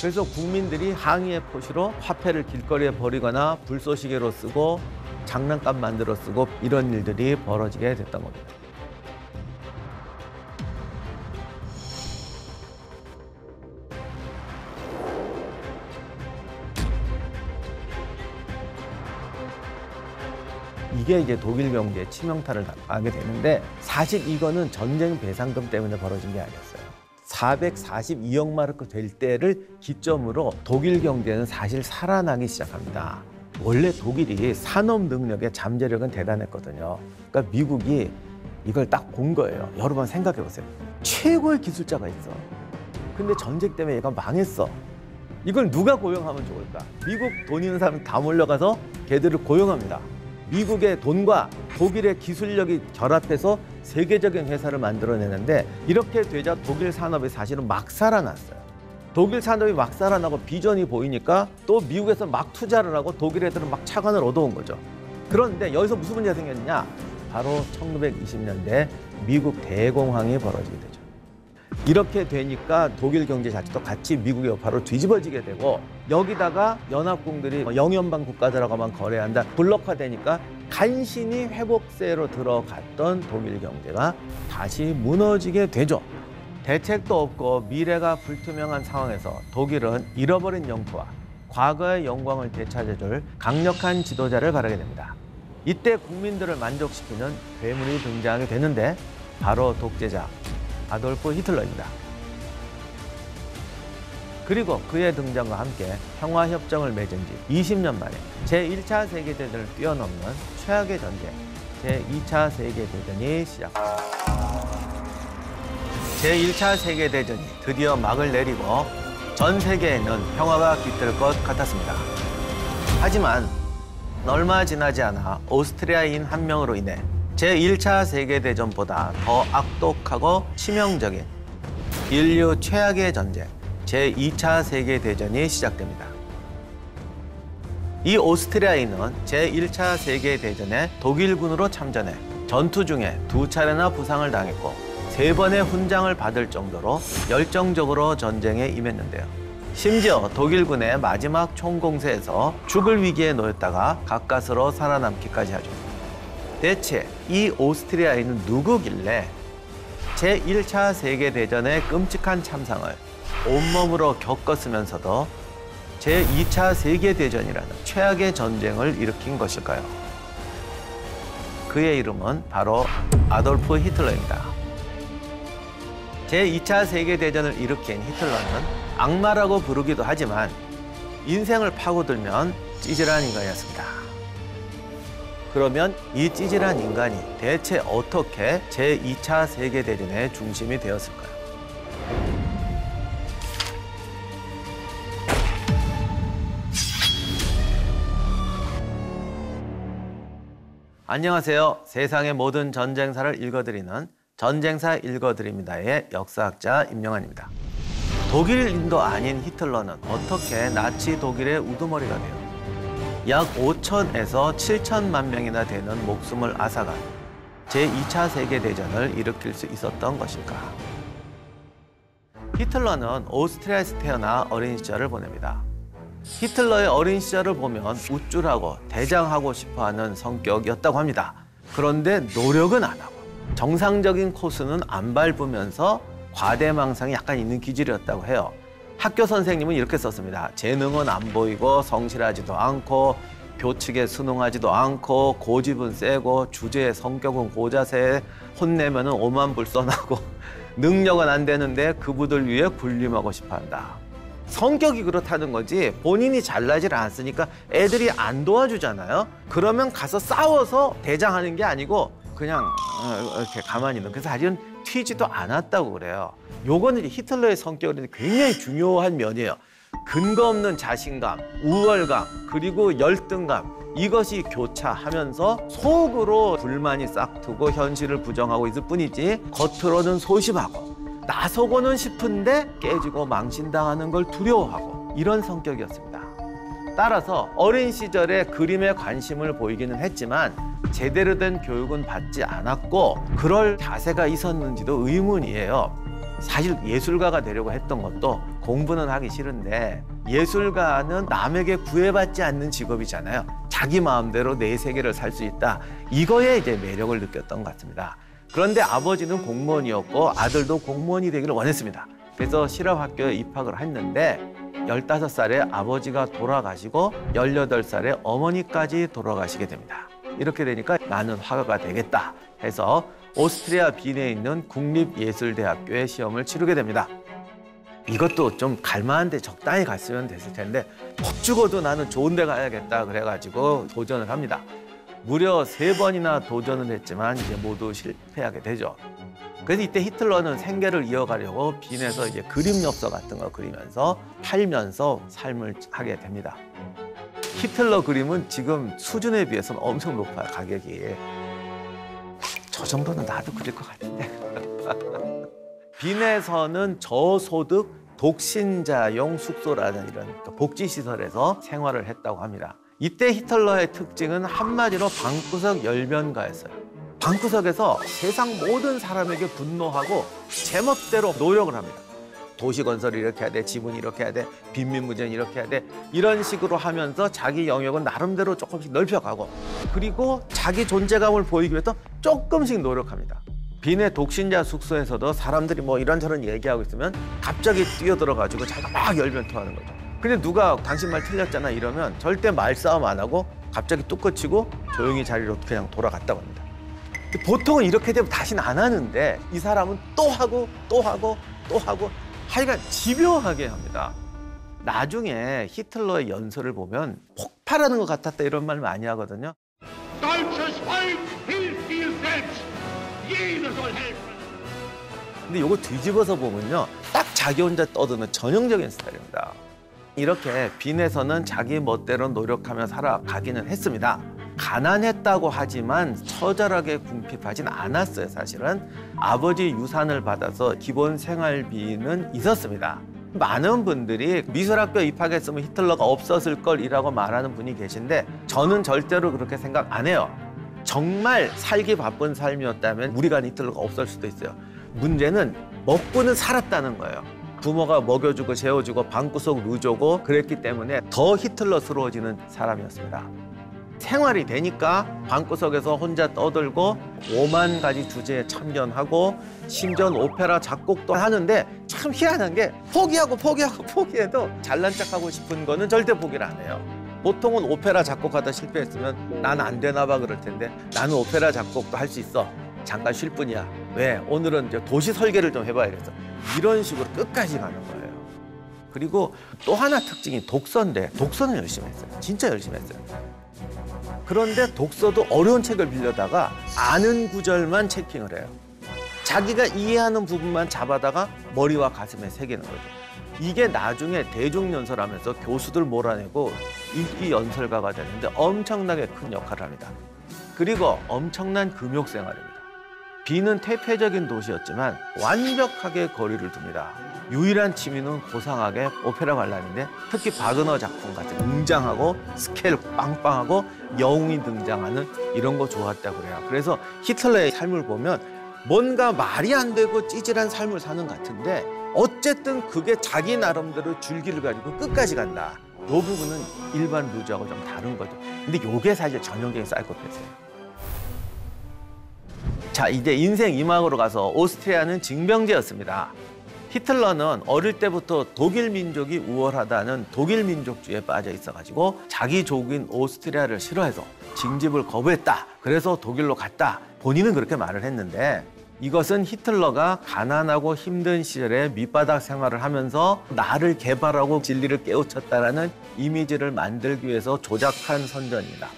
그래서 국민들이 항의의 표시로 화폐를 길거리에 버리거나 불쏘시개로 쓰고 장난감 만들어 쓰고 이런 일들이 벌어지게 됐던 겁니다. 이게 이제 독일 경제에 치명타를 당하게 되는데 사실 이거는 전쟁 배상금 때문에 벌어진 게 아니었어요. 442억 마르크 될 때를 기점으로 독일 경제는 사실 살아나기 시작합니다. 원래 독일이 산업 능력의 잠재력은 대단했거든요. 그러니까 미국이 이걸 딱 본 거예요. 여러 번 생각해 보세요. 최고의 기술자가 있어. 근데 전쟁 때문에 얘가 망했어. 이걸 누가 고용하면 좋을까? 미국 돈 있는 사람이 다 몰려가서 걔들을 고용합니다. 미국의 돈과 독일의 기술력이 결합해서 세계적인 회사를 만들어내는데 이렇게 되자 독일 산업이 사실은 막 살아났어요. 독일 산업이 막 살아나고 비전이 보이니까 또 미국에서 막 투자를 하고 독일 애들은 막 차관을 얻어온 거죠. 그런데 여기서 무슨 문제가 생겼냐? 바로 1920년대 미국 대공황이 벌어지게 되죠. 이렇게 되니까 독일 경제 자체도 같이 미국의 여파로 뒤집어지게 되고 여기다가 연합국들이 뭐 영연방 국가들하고만 거래한다 블록화되니까 간신히 회복세로 들어갔던 독일 경제가 다시 무너지게 되죠. 대책도 없고 미래가 불투명한 상황에서 독일은 잃어버린 영토와 과거의 영광을 되찾아줄 강력한 지도자를 바라게 됩니다. 이때 국민들을 만족시키는 괴물이 등장하게 되는데 바로 독재자 아돌프 히틀러입니다. 그리고 그의 등장과 함께 평화협정을 맺은 지 20년 만에 제1차 세계대전을 뛰어넘는 최악의 전쟁, 제2차 세계대전이 시작합니다. 제1차 세계대전이 드디어 막을 내리고 전 세계에는 평화가 깃들 것 같았습니다. 하지만 얼마 지나지 않아 오스트리아인 한 명으로 인해 제1차 세계대전보다 더 악독하고 치명적인 인류 최악의 전쟁, 제2차 세계대전이 시작됩니다. 이 오스트리아인은 제1차 세계대전에 독일군으로 참전해 전투 중에 두 차례나 부상을 당했고 세 번의 훈장을 받을 정도로 열정적으로 전쟁에 임했는데요. 심지어 독일군의 마지막 총공세에서 죽을 위기에 놓였다가 가까스로 살아남기까지 하죠. 대체 이 오스트리아인은 누구길래 제1차 세계대전의 끔찍한 참상을 온몸으로 겪었으면서도 제2차 세계대전이라는 최악의 전쟁을 일으킨 것일까요? 그의 이름은 바로 아돌프 히틀러입니다. 제2차 세계대전을 일으킨 히틀러는 악마라고 부르기도 하지만 인생을 파고들면 찌질한 인간이었습니다. 그러면 이 찌질한 인간이 대체 어떻게 제2차 세계대전의 중심이 되었을까요? 안녕하세요. 세상의 모든 전쟁사를 읽어드리는 전쟁사 읽어드립니다의 역사학자 임영환입니다. 독일인도 아닌 히틀러는 어떻게 나치 독일의 우두머리가 되어 약 5천에서 7천만 명이나 되는 목숨을 앗아간 제2차 세계대전을 일으킬 수 있었던 것일까? 히틀러는 오스트리아에서 태어나 어린 시절을 보냅니다. 히틀러의 어린 시절을 보면 우쭐하고 대장하고 싶어하는 성격이었다고 합니다. 그런데 노력은 안 하고 정상적인 코스는 안 밟으면서 과대망상이 약간 있는 기질이었다고 해요. 학교 선생님은 이렇게 썼습니다. 재능은 안 보이고 성실하지도 않고 교칙에 순응하지도 않고 고집은 세고 주제의 성격은 고자세 혼내면은 오만불선하고 능력은 안 되는데 그부들 위해 군림하고 싶어한다. 성격이 그렇다는 거지 본인이 잘나질 않았으니까 애들이 안 도와주잖아요. 그러면 가서 싸워서 대장하는 게 아니고 그냥 어, 이렇게 가만히 있는. 그래서 사실은 튀지도 않았다고 그래요. 요거는 히틀러의 성격은 굉장히 중요한 면이에요. 근거 없는 자신감, 우월감, 그리고 열등감 이것이 교차하면서 속으로 불만이 싹트고 현실을 부정하고 있을 뿐이지 겉으로는 소심하고 나서고는 싶은데 깨지고 망신당하는 걸 두려워하고 이런 성격이었습니다. 따라서 어린 시절에 그림에 관심을 보이기는 했지만 제대로 된 교육은 받지 않았고 그럴 자세가 있었는지도 의문이에요. 사실 예술가가 되려고 했던 것도 공부는 하기 싫은데 예술가는 남에게 구애받지 않는 직업이잖아요. 자기 마음대로 내 세계를 살 수 있다. 이거에 이제 매력을 느꼈던 것 같습니다. 그런데 아버지는 공무원이었고 아들도 공무원이 되기를 원했습니다. 그래서 실업학교에 입학을 했는데 열다섯 살에 아버지가 돌아가시고 열여덟 살에 어머니까지 돌아가시게 됩니다. 이렇게 되니까 나는 화가가 되겠다 해서 오스트리아 빈에 있는 국립예술대학교에 시험을 치르게 됩니다. 이것도 좀 갈만한데 적당히 갔으면 됐을 텐데 퍽 죽어도 나는 좋은 데 가야겠다 그래가지고 도전을 합니다. 무려 세 번이나 도전을 했지만 이제 모두 실패하게 되죠. 그래서 이때 히틀러는 생계를 이어가려고 빈에서 이제 그림 엽서 같은 거 그리면서 팔면서 삶을 하게 됩니다. 히틀러 그림은 지금 수준에 비해서는 엄청 높아요, 가격이. 저 정도는 나도 그릴 것 같은데. 빈에서는 저소득 독신자용 숙소라는 이런 복지시설에서 생활을 했다고 합니다. 이때 히틀러의 특징은 한마디로 방구석 열변가였어요. 방구석에서 세상 모든 사람에게 분노하고 제멋대로 노력을 합니다. 도시 건설을 이렇게 해야 돼, 지분 이렇게 해야 돼, 빈민무전 이렇게 해야 돼 이런 식으로 하면서 자기 영역은 나름대로 조금씩 넓혀가고 그리고 자기 존재감을 보이기 위해서 조금씩 노력합니다. 빈의 독신자 숙소에서도 사람들이 뭐 이런저런 얘기하고 있으면 갑자기 뛰어들어가지고 자기가 막 열변토하는 거죠. 근데 누가 당신 말 틀렸잖아 이러면 절대 말싸움 안 하고 갑자기 뚝 꺼치고 조용히 자리로 그냥 돌아갔다고 합니다. 보통은 이렇게 되면 다시는 안 하는데 이 사람은 또 하고 또 하고 또 하고 하여간 집요하게 합니다. 나중에 히틀러의 연설을 보면 폭발하는 것 같았다 이런 말 많이 하거든요. 근데 이거 뒤집어서 보면요. 딱 자기 혼자 떠드는 전형적인 스타일입니다. 이렇게 빈에서는 자기 멋대로 노력하며 살아가기는 했습니다. 가난했다고 하지만 처절하게 궁핍하진 않았어요, 사실은. 아버지 유산을 받아서 기본 생활비는 있었습니다. 많은 분들이 미술학교 입학했으면 히틀러가 없었을 걸이라고 말하는 분이 계신데 저는 절대로 그렇게 생각 안 해요. 정말 살기 바쁜 삶이었다면 우리가 히틀러가 없을 수도 있어요. 문제는 먹고는 살았다는 거예요. 부모가 먹여주고 재워주고 방구석 루저고 그랬기 때문에 더 히틀러스러워지는 사람이었습니다. 생활이 되니까 방구석에서 혼자 떠들고 오만 가지 주제에 참견하고 심지어 오페라 작곡도 하는데 참 희한한 게 포기하고 포기하고 포기해도 잘난 척하고 싶은 거는 절대 포기를 안 해요. 보통은 오페라 작곡하다 실패했으면 난 안 되나 봐 그럴 텐데 나는 오페라 작곡도 할 수 있어. 잠깐 쉴 뿐이야. 왜? 오늘은 이제 도시 설계를 좀 해봐야 겠어. 이런 식으로 끝까지 가는 거예요. 그리고 또 하나 특징이 독서인데 독서는 열심히 했어요. 진짜 열심히 했어요. 그런데 독서도 어려운 책을 빌려다가 아는 구절만 체킹을 해요. 자기가 이해하는 부분만 잡아다가 머리와 가슴에 새기는 거죠. 이게 나중에 대중연설하면서 교수들 몰아내고 인기 연설가가 되는데 엄청나게 큰 역할을 합니다. 그리고 엄청난 금욕 생활입니다. 비는 태폐적인 도시였지만 완벽하게 거리를 둡니다. 유일한 취미는 고상하게 오페라 관람인데 특히 바그너 작품 같은 웅장하고 스케일 빵빵하고 영웅이 등장하는 이런 거 좋았다고 그래요. 그래서 히틀러의 삶을 보면 뭔가 말이 안 되고 찌질한 삶을 사는 것 같은데 어쨌든 그게 자기 나름대로 줄기를 가지고 끝까지 간다. 이 부분은 일반 루즈하고 좀 다른 거죠. 근데 이게 사실 전형적인 사이코패스예요. 자, 이제 인생 이막으로 가서 오스트리아는 징병제였습니다. 히틀러는 어릴 때부터 독일 민족이 우월하다는 독일 민족주의에 빠져 있어가지고 자기 족인 오스트리아를 싫어해서 징집을 거부했다. 그래서 독일로 갔다. 본인은 그렇게 말을 했는데 이것은 히틀러가 가난하고 힘든 시절에 밑바닥 생활을 하면서 나를 개발하고 진리를 깨우쳤다라는 이미지를 만들기 위해서 조작한 선전입니다.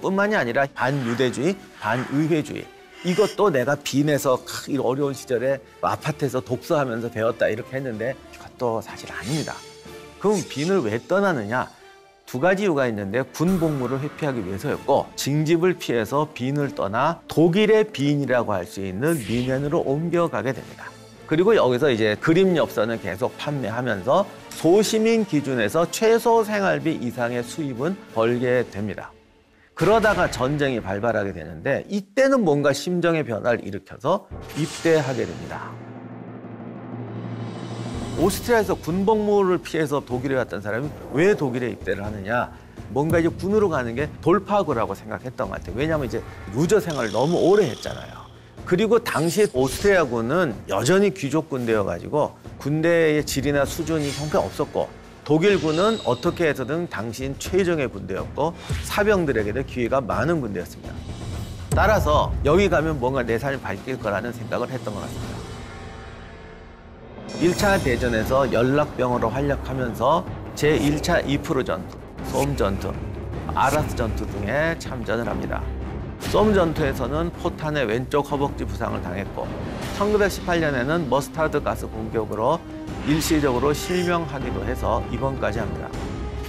뿐만이 아니라 반유대주의, 반의회주의 이것도 내가 빈에서 이 어려운 시절에 아파트에서 독서하면서 배웠다 이렇게 했는데 그것도 사실 아닙니다. 그럼 빈을 왜 떠나느냐? 두 가지 이유가 있는데 군 복무를 회피하기 위해서였고 징집을 피해서 빈을 떠나 독일의 빈이라고 할 수 있는 미넨으로 옮겨가게 됩니다. 그리고 여기서 이제 그림 엽서는 계속 판매하면서 소시민 기준에서 최소 생활비 이상의 수입은 벌게 됩니다. 그러다가 전쟁이 발발하게 되는데 이때는 뭔가 심정의 변화를 일으켜서 입대하게 됩니다. 오스트리아에서 군복무를 피해서 독일에 갔던 사람이 왜 독일에 입대를 하느냐? 뭔가 이제 군으로 가는 게 돌파구라고 생각했던 것 같아요. 왜냐하면 이제 루저 생활을 너무 오래 했잖아요. 그리고 당시 오스트리아군은 여전히 귀족 군대여가지고 군대의 질이나 수준이 형편없었고 독일군은 어떻게 해서든 당신 최정의 군대였고 사병들에게도 기회가 많은 군대였습니다. 따라서 여기 가면 뭔가 내 삶이 바뀔 거라는 생각을 했던 것 같습니다. 1차 대전에서 연락병으로 활약하면서 제1차 이프로 전투, 솜 전투, 아라스 전투 등에 참전을 합니다. 솜 전투에서는 포탄의 왼쪽 허벅지 부상을 당했고 1918년에는 머스타드 가스 공격으로 일시적으로 실명하기도 해서 입원까지 합니다.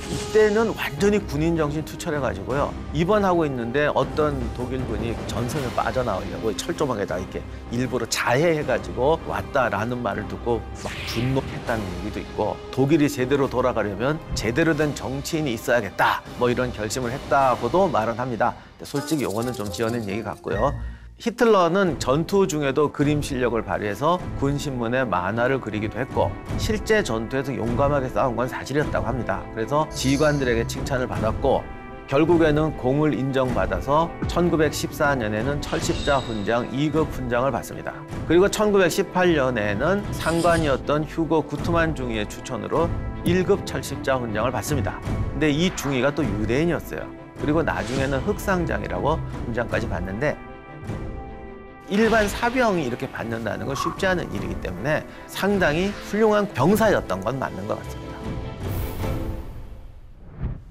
이때는 완전히 군인 정신 투철해가지고요. 입원하고 있는데 어떤 독일군이 전선을 빠져나오려고 철조망에 다 이렇게 일부러 자해해가지고 왔다라는 말을 듣고 막 분노했다는 얘기도 있고 독일이 제대로 돌아가려면 제대로 된 정치인이 있어야겠다. 뭐 이런 결심을 했다고도 말은 합니다. 솔직히 요거는 좀 지어낸 얘기 같고요. 히틀러는 전투 중에도 그림 실력을 발휘해서 군 신문에 만화를 그리기도 했고 실제 전투에서 용감하게 싸운 건 사실이었다고 합니다. 그래서 지휘관들에게 칭찬을 받았고 결국에는 공을 인정받아서 1914년에는 철십자 훈장 2급 훈장을 받습니다. 그리고 1918년에는 상관이었던 휴고 구트만 중위의 추천으로 1급 철십자 훈장을 받습니다. 근데 이 중위가 또 유대인이었어요. 그리고 나중에는 흑상장이라고 훈장까지 받는데 일반 사병이 이렇게 받는다는 건 쉽지 않은 일이기 때문에 상당히 훌륭한 병사였던 건 맞는 것 같습니다.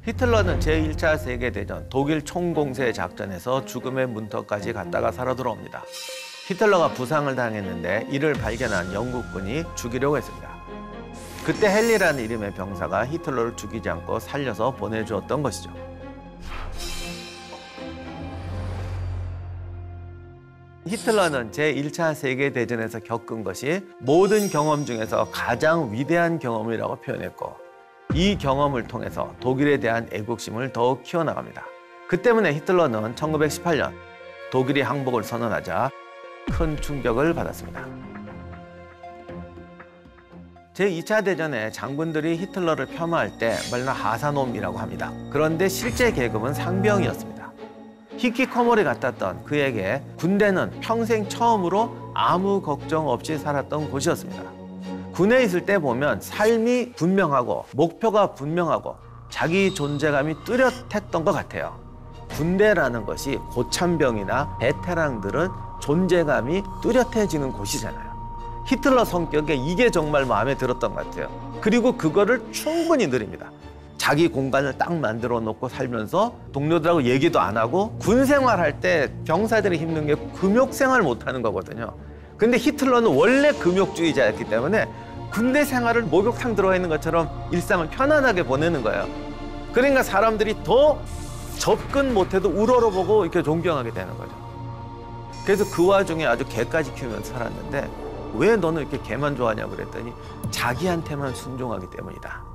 히틀러는 제1차 세계대전 독일 총공세 작전에서 죽음의 문턱까지 갔다가 살아 돌아옵니다. 히틀러가 부상을 당했는데 이를 발견한 영국군이 죽이려고 했습니다. 그때 헨리라는 이름의 병사가 히틀러를 죽이지 않고 살려서 보내주었던 것이죠. 히틀러는 제1차 세계대전에서 겪은 것이 모든 경험 중에서 가장 위대한 경험이라고 표현했고 이 경험을 통해서 독일에 대한 애국심을 더욱 키워나갑니다. 그 때문에 히틀러는 1918년 독일이 항복을 선언하자 큰 충격을 받았습니다. 제2차 대전에 장군들이 히틀러를 폄하할 때 말로 하사놈이라고 합니다. 그런데 실제 계급은 상병이었습니다. 히키코모리 같았던 그에게 군대는 평생 처음으로 아무 걱정 없이 살았던 곳이었습니다. 군에 있을 때 보면 삶이 분명하고 목표가 분명하고 자기 존재감이 뚜렷했던 것 같아요. 군대라는 것이 고참병이나 베테랑들은 존재감이 뚜렷해지는 곳이잖아요. 히틀러 성격에 이게 정말 마음에 들었던 것 같아요. 그리고 그거를 충분히 누립니다. 자기 공간을 딱 만들어 놓고 살면서 동료들하고 얘기도 안 하고 군 생활할 때 병사들이 힘든 게 금욕 생활 못 하는 거거든요. 근데 히틀러는 원래 금욕주의자였기 때문에 군대 생활을 목욕탕 들어가 있는 것처럼 일상을 편안하게 보내는 거예요. 그러니까 사람들이 더 접근 못해도 우러러보고 이렇게 존경하게 되는 거죠. 그래서 그 와중에 아주 개까지 키우면서 살았는데 왜 너는 이렇게 개만 좋아하냐고 그랬더니 자기한테만 순종하기 때문이다.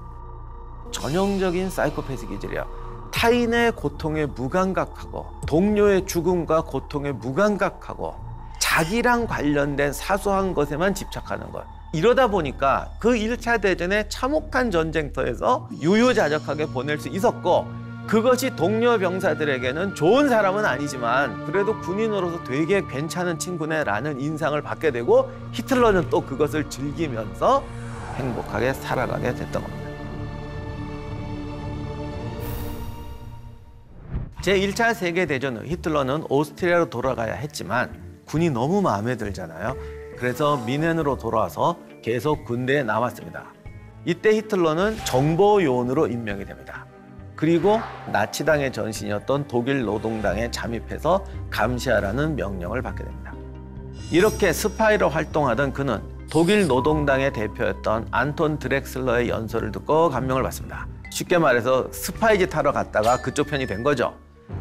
전형적인 사이코패스 기질이야. 타인의 고통에 무감각하고 동료의 죽음과 고통에 무감각하고 자기랑 관련된 사소한 것에만 집착하는 것. 이러다 보니까 그 1차 대전의 참혹한 전쟁터에서 유유자적하게 보낼 수 있었고 그것이 동료 병사들에게는 좋은 사람은 아니지만 그래도 군인으로서 되게 괜찮은 친구네라는 인상을 받게 되고 히틀러는 또 그것을 즐기면서 행복하게 살아가게 됐던 겁니다. 제1차 세계대전 후 히틀러는 오스트리아로 돌아가야 했지만 군이 너무 마음에 들잖아요. 그래서 미넨으로 돌아와서 계속 군대에 남았습니다. 이때 히틀러는 정보 요원으로 임명이 됩니다. 그리고 나치당의 전신이었던 독일 노동당에 잠입해서 감시하라는 명령을 받게 됩니다. 이렇게 스파이로 활동하던 그는 독일 노동당의 대표였던 안톤 드렉슬러의 연설을 듣고 감명을 받습니다. 쉽게 말해서 스파이짓 하러 갔다가 그쪽 편이 된 거죠.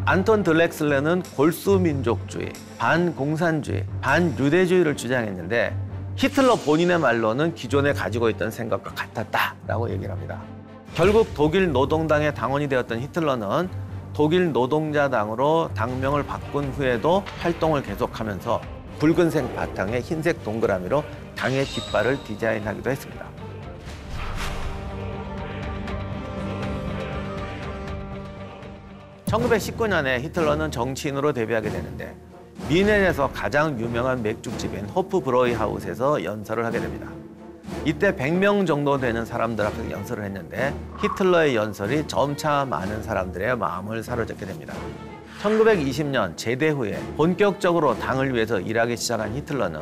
안톤 드렉슬러는 골수민족주의, 반공산주의, 반유대주의를 주장했는데 히틀러 본인의 말로는 기존에 가지고 있던 생각과 같았다라고 얘기를 합니다. 결국 독일 노동당의 당원이 되었던 히틀러는 독일 노동자당으로 당명을 바꾼 후에도 활동을 계속하면서 붉은색 바탕에 흰색 동그라미로 당의 깃발을 디자인하기도 했습니다. 1919년에 히틀러는 정치인으로 데뷔하게 되는데 미넨에서 가장 유명한 맥주집인 호프 브로이 하우스에서 연설을 하게 됩니다. 이때 100명 정도 되는 사람들 앞에서 연설을 했는데 히틀러의 연설이 점차 많은 사람들의 마음을 사로잡게 됩니다. 1920년 제대 후에 본격적으로 당을 위해서 일하기 시작한 히틀러는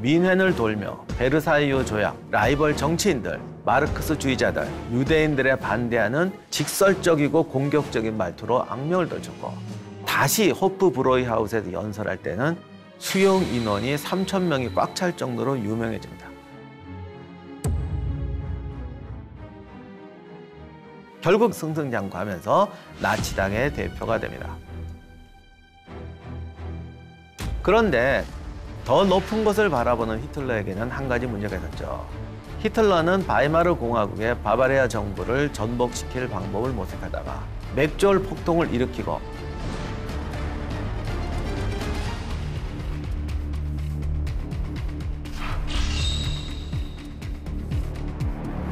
민헨을 돌며 베르사유 조약, 라이벌 정치인들, 마르크스주의자들, 유대인들에 반대하는 직설적이고 공격적인 말투로 악명을 떨쳤고 다시 호프 브로이 하우스에서 연설할 때는 수용 인원이 3천 명이 꽉 찰 정도로 유명해집니다. 결국 승승장구하면서 나치당의 대표가 됩니다. 그런데 더 높은 것을 바라보는 히틀러에게는 한 가지 문제가 있었죠. 히틀러는 바이마르 공화국의 바바리아 정부를 전복시킬 방법을 모색하다가 맥졸 폭동을 일으키고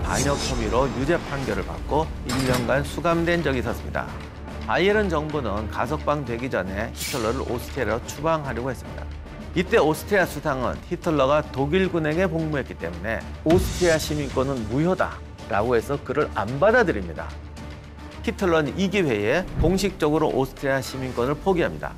반역 혐의로 유죄 판결을 받고 1년간 수감된 적이 있었습니다. 바이에른 정부는 가석방 되기 전에 히틀러를 오스트리아로 추방하려고 했습니다. 이때 오스트리아 수상은 히틀러가 독일군에게 복무했기 때문에 오스트리아 시민권은 무효다라고 해서 그를 안 받아들입니다. 히틀러는 이 기회에 공식적으로 오스트리아 시민권을 포기합니다.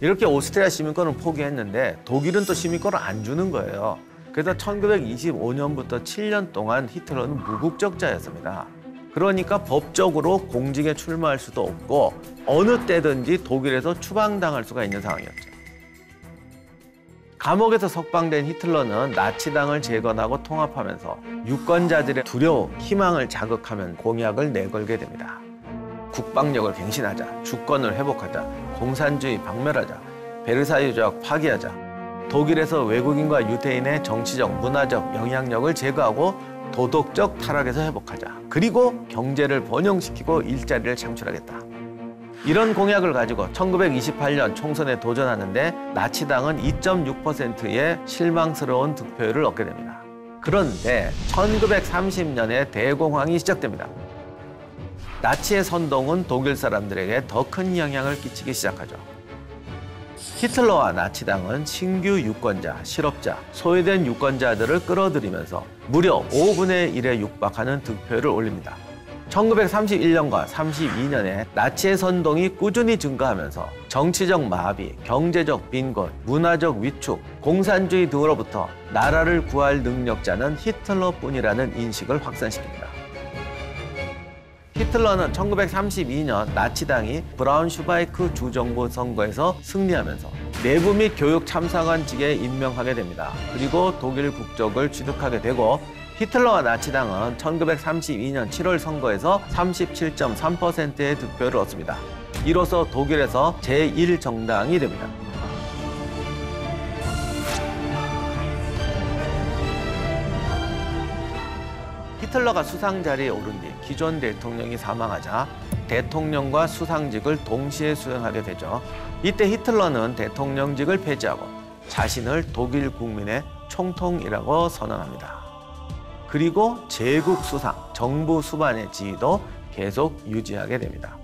이렇게 오스트리아 시민권을 포기했는데 독일은 또 시민권을 안 주는 거예요. 그래서 1925년부터 7년 동안 히틀러는 무국적자였습니다. 그러니까 법적으로 공직에 출마할 수도 없고 어느 때든지 독일에서 추방당할 수가 있는 상황이었죠. 감옥에서 석방된 히틀러는 나치당을 재건하고 통합하면서 유권자들의 두려움, 희망을 자극하면 공약을 내걸게 됩니다. 국방력을 갱신하자, 주권을 회복하자, 공산주의 박멸하자, 베르사유 조약 파기하자, 독일에서 외국인과 유대인의 정치적, 문화적 영향력을 제거하고 도덕적 타락에서 회복하자. 그리고 경제를 번영시키고 일자리를 창출하겠다. 이런 공약을 가지고 1928년 총선에 도전하는데 나치당은 2.6%의 실망스러운 득표율을 얻게 됩니다. 그런데 1930년에 대공황이 시작됩니다. 나치의 선동은 독일 사람들에게 더 큰 영향을 끼치기 시작하죠. 히틀러와 나치당은 신규 유권자, 실업자, 소외된 유권자들을 끌어들이면서 무려 5분의 1에 육박하는 득표율을 올립니다. 1931년과 32년에 나치의 선동이 꾸준히 증가하면서 정치적 마비, 경제적 빈곤, 문화적 위축, 공산주의 등으로부터 나라를 구할 능력자는 히틀러뿐이라는 인식을 확산시킵니다. 히틀러는 1932년 나치당이 브라운슈바이크 주정부 선거에서 승리하면서 내부 및 교육 참사관직에 임명하게 됩니다. 그리고 독일 국적을 취득하게 되고 히틀러와 나치당은 1932년 7월 선거에서 37.3%의 득표를 얻습니다. 이로써 독일에서 제1정당이 됩니다. 히틀러가 수상 자리에 오른 뒤 기존 대통령이 사망하자 대통령과 수상직을 동시에 수행하게 되죠. 이때 히틀러는 대통령직을 폐지하고 자신을 독일 국민의 총통이라고 선언합니다. 그리고 제국 수상, 정부 수반의 지위도 계속 유지하게 됩니다.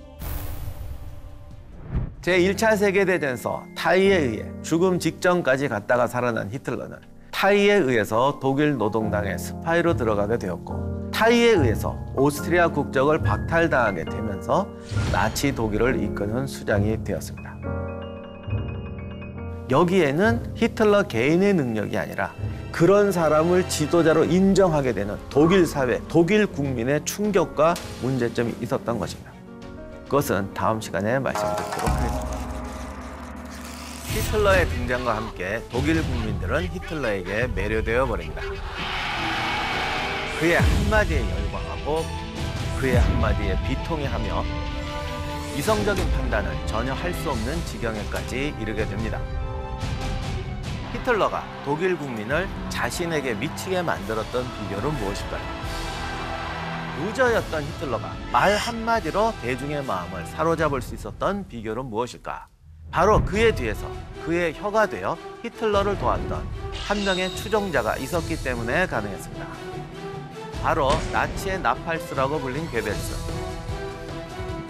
제1차 세계대전에서 타의에 의해 죽음 직전까지 갔다가 살아난 히틀러는 타의에 의해서 독일 노동당의 스파이로 들어가게 되었고 타의에 의해서 오스트리아 국적을 박탈당하게 되면서 나치 독일을 이끄는 수장이 되었습니다. 여기에는 히틀러 개인의 능력이 아니라 그런 사람을 지도자로 인정하게 되는 독일 사회, 독일 국민의 충격과 문제점이 있었던 것입니다. 그것은 다음 시간에 말씀드리도록 하겠습니다. 히틀러의 등장과 함께 독일 국민들은 히틀러에게 매료되어 버립니다. 그의 한마디에 열광하고 그의 한마디에 비통해하며 이성적인 판단을 전혀 할 수 없는 지경에까지 이르게 됩니다. 히틀러가 독일 국민을 자신에게 미치게 만들었던 비결은 무엇일까요? 루저였던 히틀러가 말 한마디로 대중의 마음을 사로잡을 수 있었던 비결은 무엇일까? 바로 그의 뒤에서 그의 혀가 되어 히틀러를 도왔던 한 명의 추종자가 있었기 때문에 가능했습니다. 바로 나치의 나팔스라고 불린 괴벨스.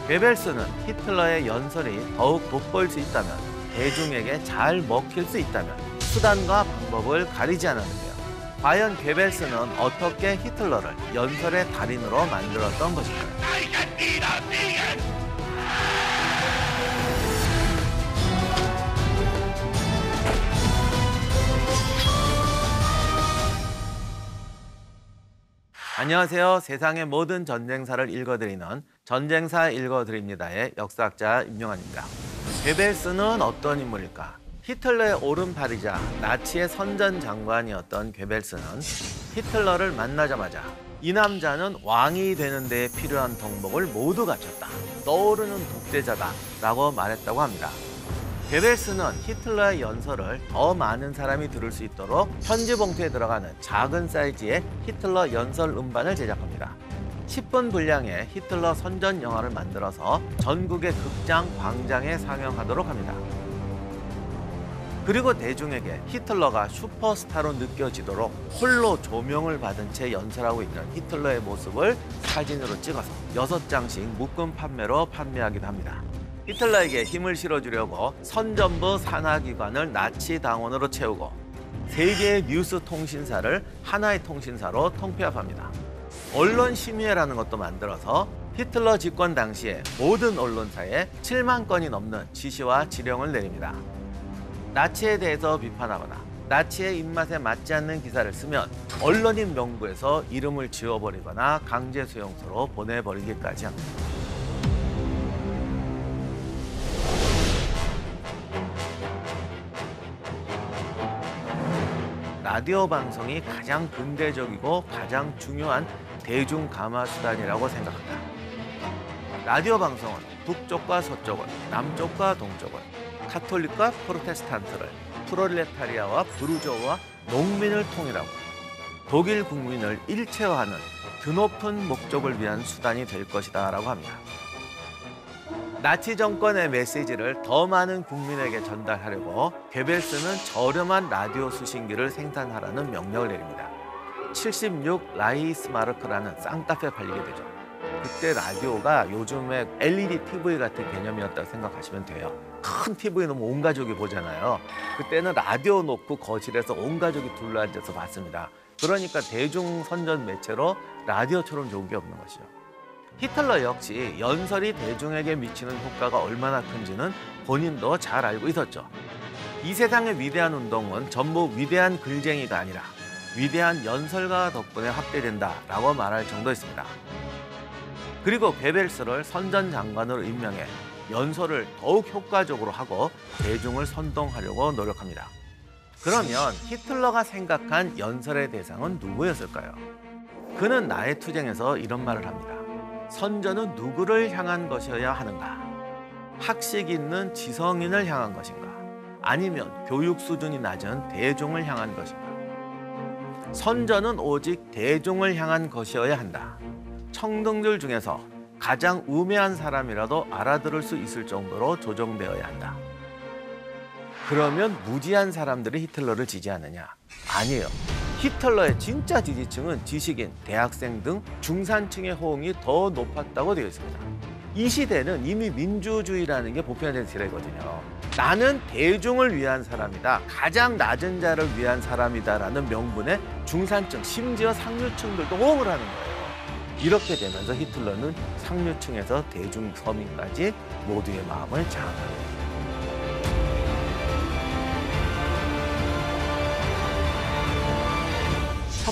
괴벨스는 히틀러의 연설이 더욱 돋보일 수 있다면, 대중에게 잘 먹힐 수 있다면 수단과 방법을 가리지 않았는데요. 과연 괴벨스는 어떻게 히틀러를 연설의 달인으로 만들었던 것일까요? 안녕하세요. 세상의 모든 전쟁사를 읽어드리는 전쟁사 읽어드립니다의 역사학자 임용환입니다. 괴벨스는 어떤 인물일까? 히틀러의 오른팔이자 나치의 선전 장관이었던 괴벨스는 히틀러를 만나자마자 이 남자는 왕이 되는 데 필요한 덕목을 모두 갖췄다. 떠오르는 독재자다. 라고 말했다고 합니다. 괴벨스는 히틀러의 연설을 더 많은 사람이 들을 수 있도록 편지 봉투에 들어가는 작은 사이즈의 히틀러 연설 음반을 제작합니다. 10분 분량의 히틀러 선전 영화를 만들어서 전국의 극장, 광장에 상영하도록 합니다. 그리고 대중에게 히틀러가 슈퍼스타로 느껴지도록 홀로 조명을 받은 채 연설하고 있는 히틀러의 모습을 사진으로 찍어서 6장씩 묶음 판매로 판매하기도 합니다. 히틀러에게 힘을 실어주려고 선전부 산하기관을 나치 당원으로 채우고 세 개의 뉴스 통신사를 하나의 통신사로 통폐합합니다. 언론 심의회라는 것도 만들어서 히틀러 집권 당시에 모든 언론사에 7만 건이 넘는 지시와 지령을 내립니다. 나치에 대해서 비판하거나 나치의 입맛에 맞지 않는 기사를 쓰면 언론인 명부에서 이름을 지워버리거나 강제 수용소로 보내버리기까지 합니다. 라디오 방송이 가장 근대적이고 가장 중요한 대중 감화 수단이라고 생각한다. 라디오 방송은 북쪽과 서쪽을, 남쪽과 동쪽을, 카톨릭과 프로테스탄트를, 프롤레타리아와 부르조와 농민을 통일하고 독일 국민을 일체화하는 드높은 목적을 위한 수단이 될 것이다라고 합니다. 나치 정권의 메시지를 더 많은 국민에게 전달하려고 괴벨스는 저렴한 라디오 수신기를 생산하라는 명령을 내립니다. 76 라이스마르크라는 쌍따페 팔리게 되죠. 그때 라디오가 요즘의 LED TV 같은 개념이었다고 생각하시면 돼요. 큰 TV 너무 온 가족이 보잖아요. 그때는 라디오 놓고 거실에서 온 가족이 둘러앉아서 봤습니다. 그러니까 대중 선전 매체로 라디오처럼 좋은 게 없는 것이죠. 히틀러 역시 연설이 대중에게 미치는 효과가 얼마나 큰지는 본인도 잘 알고 있었죠. 이 세상의 위대한 운동은 전부 위대한 글쟁이가 아니라 위대한 연설가 덕분에 확대된다라고 말할 정도였습니다. 그리고 베벨스를 선전 장관으로 임명해 연설을 더욱 효과적으로 하고 대중을 선동하려고 노력합니다. 그러면 히틀러가 생각한 연설의 대상은 누구였을까요? 그는 나의 투쟁에서 이런 말을 합니다. 선전은 누구를 향한 것이어야 하는가? 학식 있는 지성인을 향한 것인가? 아니면 교육 수준이 낮은 대중을 향한 것인가? 선전은 오직 대중을 향한 것이어야 한다. 청등들 중에서 가장 우매한 사람이라도 알아들을 수 있을 정도로 조정되어야 한다. 그러면 무지한 사람들이 히틀러를 지지하느냐? 아니에요. 히틀러의 진짜 지지층은 지식인, 대학생 등 중산층의 호응이 더 높았다고 되어 있습니다. 이 시대는 이미 민주주의라는 게 보편된 시대거든요. 나는 대중을 위한 사람이다. 가장 낮은 자를 위한 사람이다라는 명분에 중산층, 심지어 상류층들도 호응을 하는 거예요. 이렇게 되면서 히틀러는 상류층에서 대중 서민까지 모두의 마음을 장악합니다.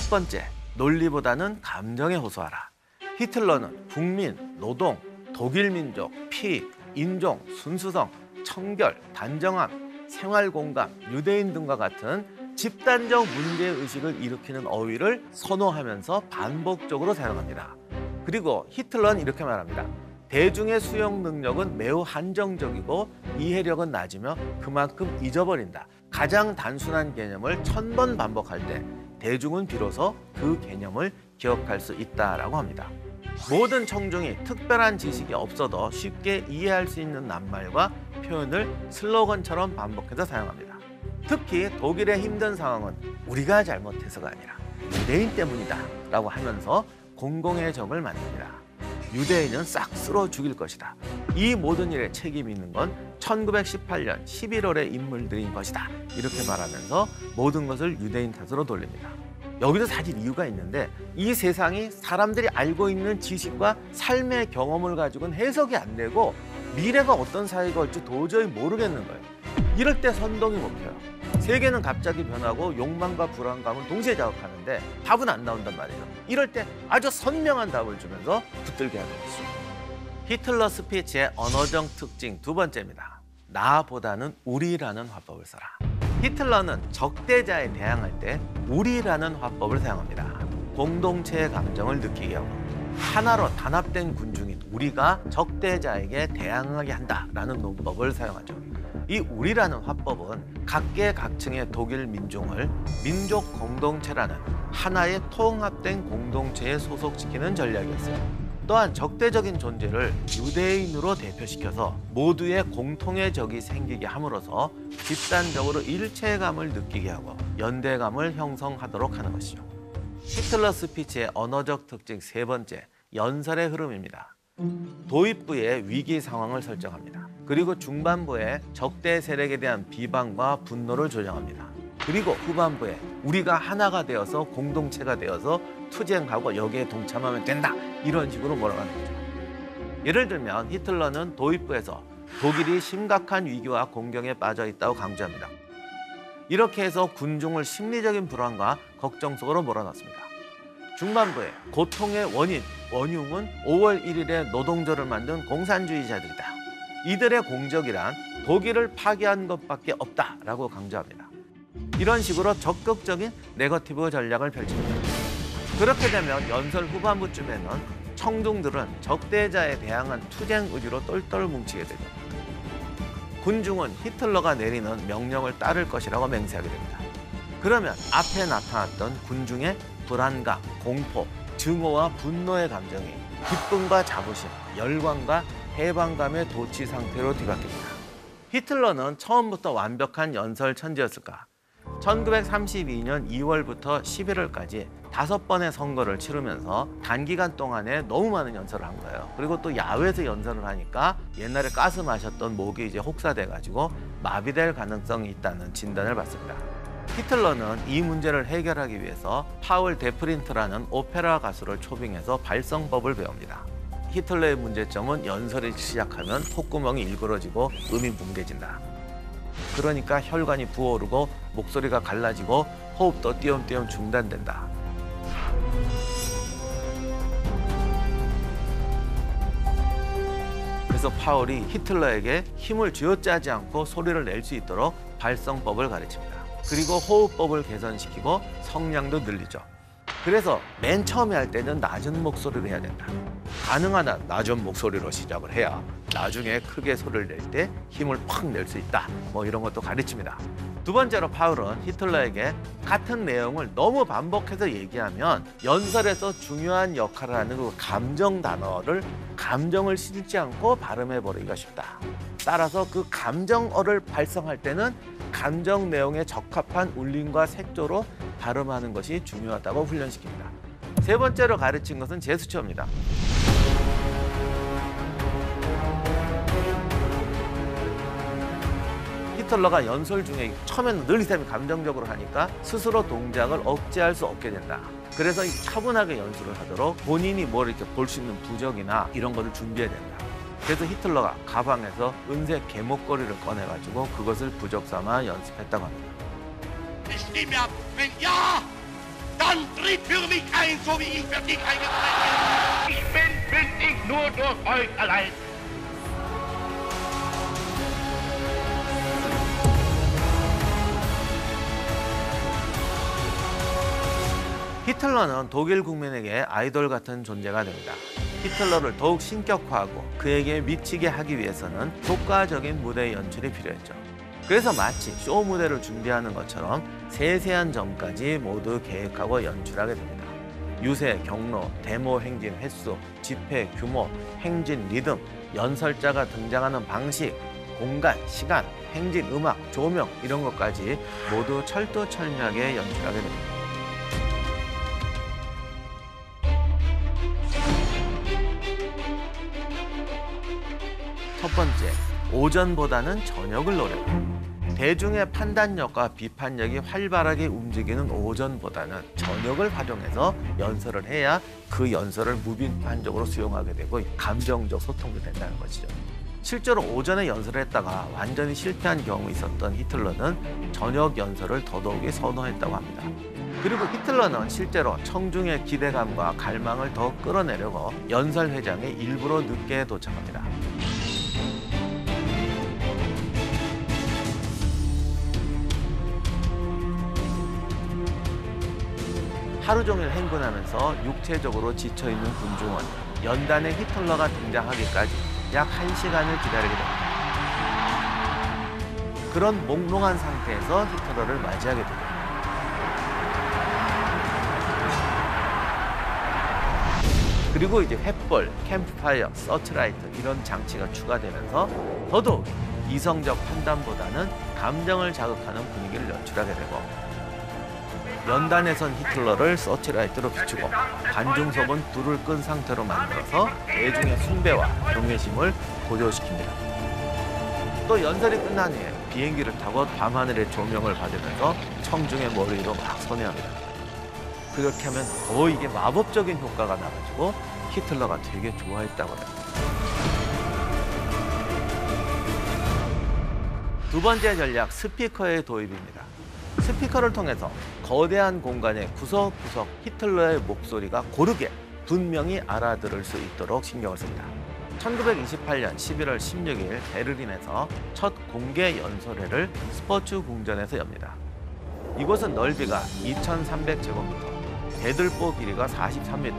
첫 번째, 논리보다는 감정에 호소하라. 히틀러는 국민, 노동, 독일 민족, 피, 인종, 순수성, 청결, 단정함, 생활 공감, 유대인 등과 같은 집단적 문제 의식을 일으키는 어휘를 선호하면서 반복적으로 사용합니다. 그리고 히틀러는 이렇게 말합니다. 대중의 수용 능력은 매우 한정적이고 이해력은 낮으며 그만큼 잊어버린다. 가장 단순한 개념을 천 번 반복할 때 대중은 비로소 그 개념을 기억할 수 있다라고 합니다. 모든 청중이 특별한 지식이 없어도 쉽게 이해할 수 있는 낱말과 표현을 슬로건처럼 반복해서 사용합니다. 특히 독일의 힘든 상황은 우리가 잘못해서가 아니라 유대인 때문이다 라고 하면서 공공의 적을 만듭니다. 유대인은 싹 쓸어 죽일 것이다. 이 모든 일에 책임이 있는 건 1918년 11월의 인물들인 것이다. 이렇게 말하면서 모든 것을 유대인 탓으로 돌립니다. 여기도 사실 이유가 있는데 이 세상이 사람들이 알고 있는 지식과 삶의 경험을 가지고는 해석이 안 되고 미래가 어떤 사회가 올지 도저히 모르겠는 거예요. 이럴 때 선동이 먹혀요. 세계는 갑자기 변하고 욕망과 불안감을 동시에 자극하는데 답은 안 나온단 말이에요. 이럴 때 아주 선명한 답을 주면서 붙들게 하는 것이죠. 히틀러 스피치의 언어적 특징 두 번째입니다. 나보다는 우리라는 화법을 써라. 히틀러는 적대자에 대항할 때 우리라는 화법을 사용합니다. 공동체의 감정을 느끼게 하고 하나로 단합된 군중인 우리가 적대자에게 대항하게 한다라는 논법을 사용하죠. 이 우리라는 화법은 각계각층의 독일 민중을 민족 공동체라는 하나의 통합된 공동체에 소속시키는 전략이었어요. 또한 적대적인 존재를 유대인으로 대표시켜서 모두의 공통의 적이 생기게 함으로써 집단적으로 일체감을 느끼게 하고 연대감을 형성하도록 하는 것이죠. 히틀러 스피치의 언어적 특징 세 번째, 연설의 흐름입니다. 도입부에 위기 상황을 설정합니다. 그리고 중반부에 적대 세력에 대한 비방과 분노를 조정합니다. 그리고 후반부에 우리가 하나가 되어서 공동체가 되어서 투쟁하고 여기에 동참하면 된다. 이런 식으로 몰아가는 거죠. 예를 들면 히틀러는 도입부에서 독일이 심각한 위기와 공경에 빠져 있다고 강조합니다. 이렇게 해서 군중을 심리적인 불안과 걱정 속으로 몰아넣습니다. 중반부에 고통의 원인, 원흉은 5월 1일에 노동조를 만든 공산주의자들이다. 이들의 공적이란 독일을 파괴한 것밖에 없다라고 강조합니다. 이런 식으로 적극적인 네거티브 전략을 펼칩니다. 그렇게 되면 연설 후반부쯤에는 청중들은 적대자에 대항한 투쟁 의지로 똘똘 뭉치게 되죠. 군중은 히틀러가 내리는 명령을 따를 것이라고 맹세하게 됩니다. 그러면 앞에 나타났던 군중의 불안감, 공포, 증오와 분노의 감정이 기쁨과 자부심, 열광과 해방감의 도치 상태로 뒤바뀝니다. 히틀러는 처음부터 완벽한 연설 천재였을까? 1932년 2월부터 11월까지 다섯 번의 선거를 치르면서 단기간 동안에 너무 많은 연설을 한 거예요. 그리고 또 야외에서 연설을 하니까 옛날에 가스 마셨던 목이 이제 혹사돼 가지고 마비될 가능성이 있다는 진단을 받습니다. 히틀러는 이 문제를 해결하기 위해서 파울 데프린트라는 오페라 가수를 초빙해서 발성법을 배웁니다. 히틀러의 문제점은 연설이 시작하면 콧구멍이 일그러지고 음이 뭉개진다. 그러니까 혈관이 부어오르고 목소리가 갈라지고 호흡도 띄엄띄엄 중단된다. 그래서 파울이 히틀러에게 힘을 쥐어짜지 않고 소리를 낼 수 있도록 발성법을 가르칩니다. 그리고 호흡법을 개선시키고 성량도 늘리죠. 그래서 맨 처음에 할 때는 낮은 목소리로 해야 된다. 가능한 한 낮은 목소리로 시작을 해야 나중에 크게 소리를 낼 때 힘을 팍 낼 수 있다. 뭐 이런 것도 가르칩니다. 두 번째로 파울은 히틀러에게 같은 내용을 너무 반복해서 얘기하면 연설에서 중요한 역할을 하는 그 감정 단어를 감정을 실지 않고 발음해 버리기가 쉽다. 따라서 그 감정어를 발성할 때는 감정 내용에 적합한 울림과 색조로 발음하는 것이 중요하다고 훈련시킵니다. 세 번째로 가르친 것은 제스처입니다. 히틀러가 연설 중에 처음에는 늘 이 사람이 감정적으로 하니까 스스로 동작을 억제할 수 없게 된다. 그래서 이 차분하게 연수를 하도록 본인이 뭘 이렇게 볼 수 있는 부적이나 이런 거를 준비해야 된다. 그래서 히틀러가 가방에서 은색 개목걸이를 꺼내가지고 그것을 부적 삼아 연습했다고 합니다. 히틀러는 독일 국민에게 아이돌 같은 존재가 됩니다. 히틀러를 더욱 신격화하고 그에게 미치게 하기 위해서는 효과적인 무대 연출이 필요했죠. 그래서 마치 쇼 무대를 준비하는 것처럼 세세한 점까지 모두 계획하고 연출하게 됩니다. 유세, 경로, 데모 행진 횟수, 집회 규모, 행진 리듬, 연설자가 등장하는 방식, 공간, 시간, 행진 음악, 조명 이런 것까지 모두 철두철미하게 연출하게 됩니다. 첫 번째, 오전보다는 저녁을 노려요. 대중의 판단력과 비판력이 활발하게 움직이는 오전보다는 저녁을 활용해서 연설을 해야 그 연설을 무비판적으로 수용하게 되고 감정적 소통도 된다는 것이죠. 실제로 오전에 연설을 했다가 완전히 실패한 경험이 있었던 히틀러는 저녁 연설을 더더욱이 선호했다고 합니다. 그리고 히틀러는 실제로 청중의 기대감과 갈망을 더 끌어내려고 연설 회장에 일부러 늦게 도착합니다. 하루 종일 행군하면서 육체적으로 지쳐있는 군중은 연단의 히틀러가 등장하기까지 약 1시간을 기다리게 됩니다. 그런 몽롱한 상태에서 히틀러를 맞이하게 됩니다. 그리고 이제 횃불, 캠프파이어, 서치라이트 이런 장치가 추가되면서 더더욱 이성적 판단보다는 감정을 자극하는 분위기를 연출하게 되고 연단에 선 히틀러를 서치라이트로 비추고 관중석은 불을 끈 상태로 만들어서 대중의 숭배와 경외심을 고조시킵니다. 또 연설이 끝난 후에 비행기를 타고 밤하늘의 조명을 받으면서 청중의 머리 위로 막 선회합니다. 그렇게 하면 더 이게 마법적인 효과가 나가지고 히틀러가 되게 좋아했다고 합니다. 두 번째 전략 스피커의 도입입니다. 스피커를 통해서 거대한 공간의 구석구석 히틀러의 목소리가 고르게 분명히 알아들을 수 있도록 신경을 씁니다. 1928년 11월 16일 베를린에서 첫 공개 연설회를 스포츠 궁전에서 엽니다. 이곳은 넓이가 2,300제곱미터, 대들보 길이가 43m,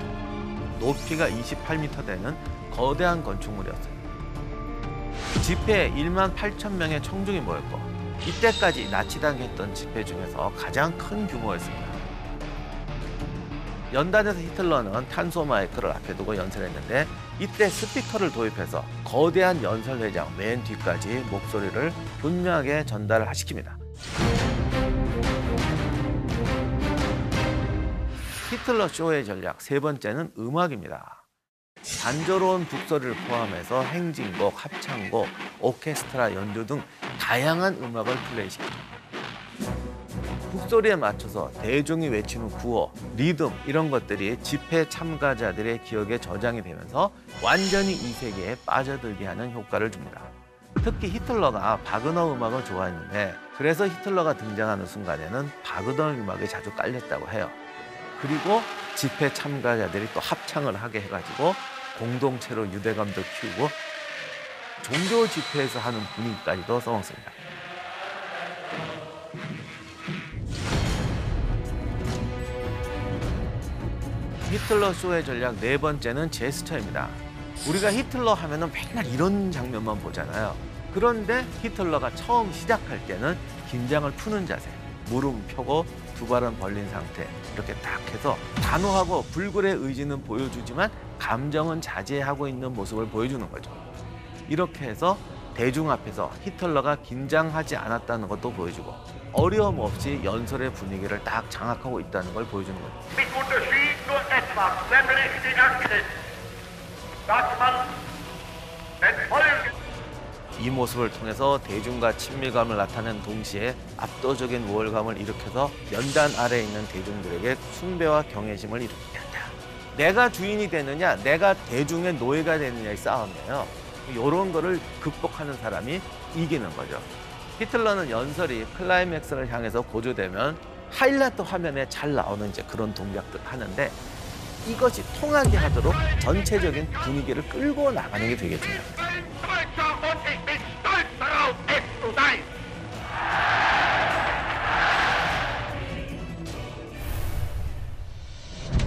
높이가 28m 되는 거대한 건축물이었어요. 집회에 1만 8천 명의 청중이 모였고 이때까지 나치당에 했던 집회 중에서 가장 큰 규모였습니다. 연단에서 히틀러는 탄소 마이크를 앞에 두고 연설했는데 이때 스피커를 도입해서 거대한 연설회장 맨 뒤까지 목소리를 분명하게 전달을 시킵니다. 히틀러 쇼의 전략 세 번째는 음악입니다. 단조로운 북소리를 포함해서 행진곡, 합창곡, 오케스트라 연주 등 다양한 음악을 플레이시킵니다. 북소리에 맞춰서 대중이 외치는 구호, 리듬 이런 것들이 집회 참가자들의 기억에 저장이 되면서 완전히 이 세계에 빠져들게 하는 효과를 줍니다. 특히 히틀러가 바그너 음악을 좋아했는데 그래서 히틀러가 등장하는 순간에는 바그너 음악이 자주 깔렸다고 해요. 그리고 집회 참가자들이 또 합창을 하게 해가지고 공동체로 유대감도 키우고 종교 집회에서 하는 분위기까지도 써먹습니다. 히틀러 쇼의 전략 네 번째는 제스처입니다. 우리가 히틀러 하면은 맨날 이런 장면만 보잖아요. 그런데 히틀러가 처음 시작할 때는 긴장을 푸는 자세, 무릎 펴고 두 발은 벌린 상태 이렇게 딱 해서 단호하고 불굴의 의지는 보여주지만 감정은 자제하고 있는 모습을 보여주는 거죠. 이렇게 해서 대중 앞에서 히틀러가 긴장하지 않았다는 것도 보여주고 어려움 없이 연설의 분위기를 딱 장악하고 있다는 걸 보여주는 Folgen 이 모습을 통해서 대중과 친밀감을 나타낸 동시에 압도적인 우월감을 일으켜서 연단 아래에 있는 대중들에게 숭배와 경외심을 일으키게 한다. 내가 주인이 되느냐, 내가 대중의 노예가 되느냐의 싸움이에요. 이런 거를 극복하는 사람이 이기는 거죠. 히틀러는 연설이 클라이맥스를 향해서 고조되면 하이라이트 화면에 잘 나오는 이제 그런 동작들 하는데 이것이 통하게 하도록 전체적인 분위기를 끌고 나가는 게 되게 중요합니다.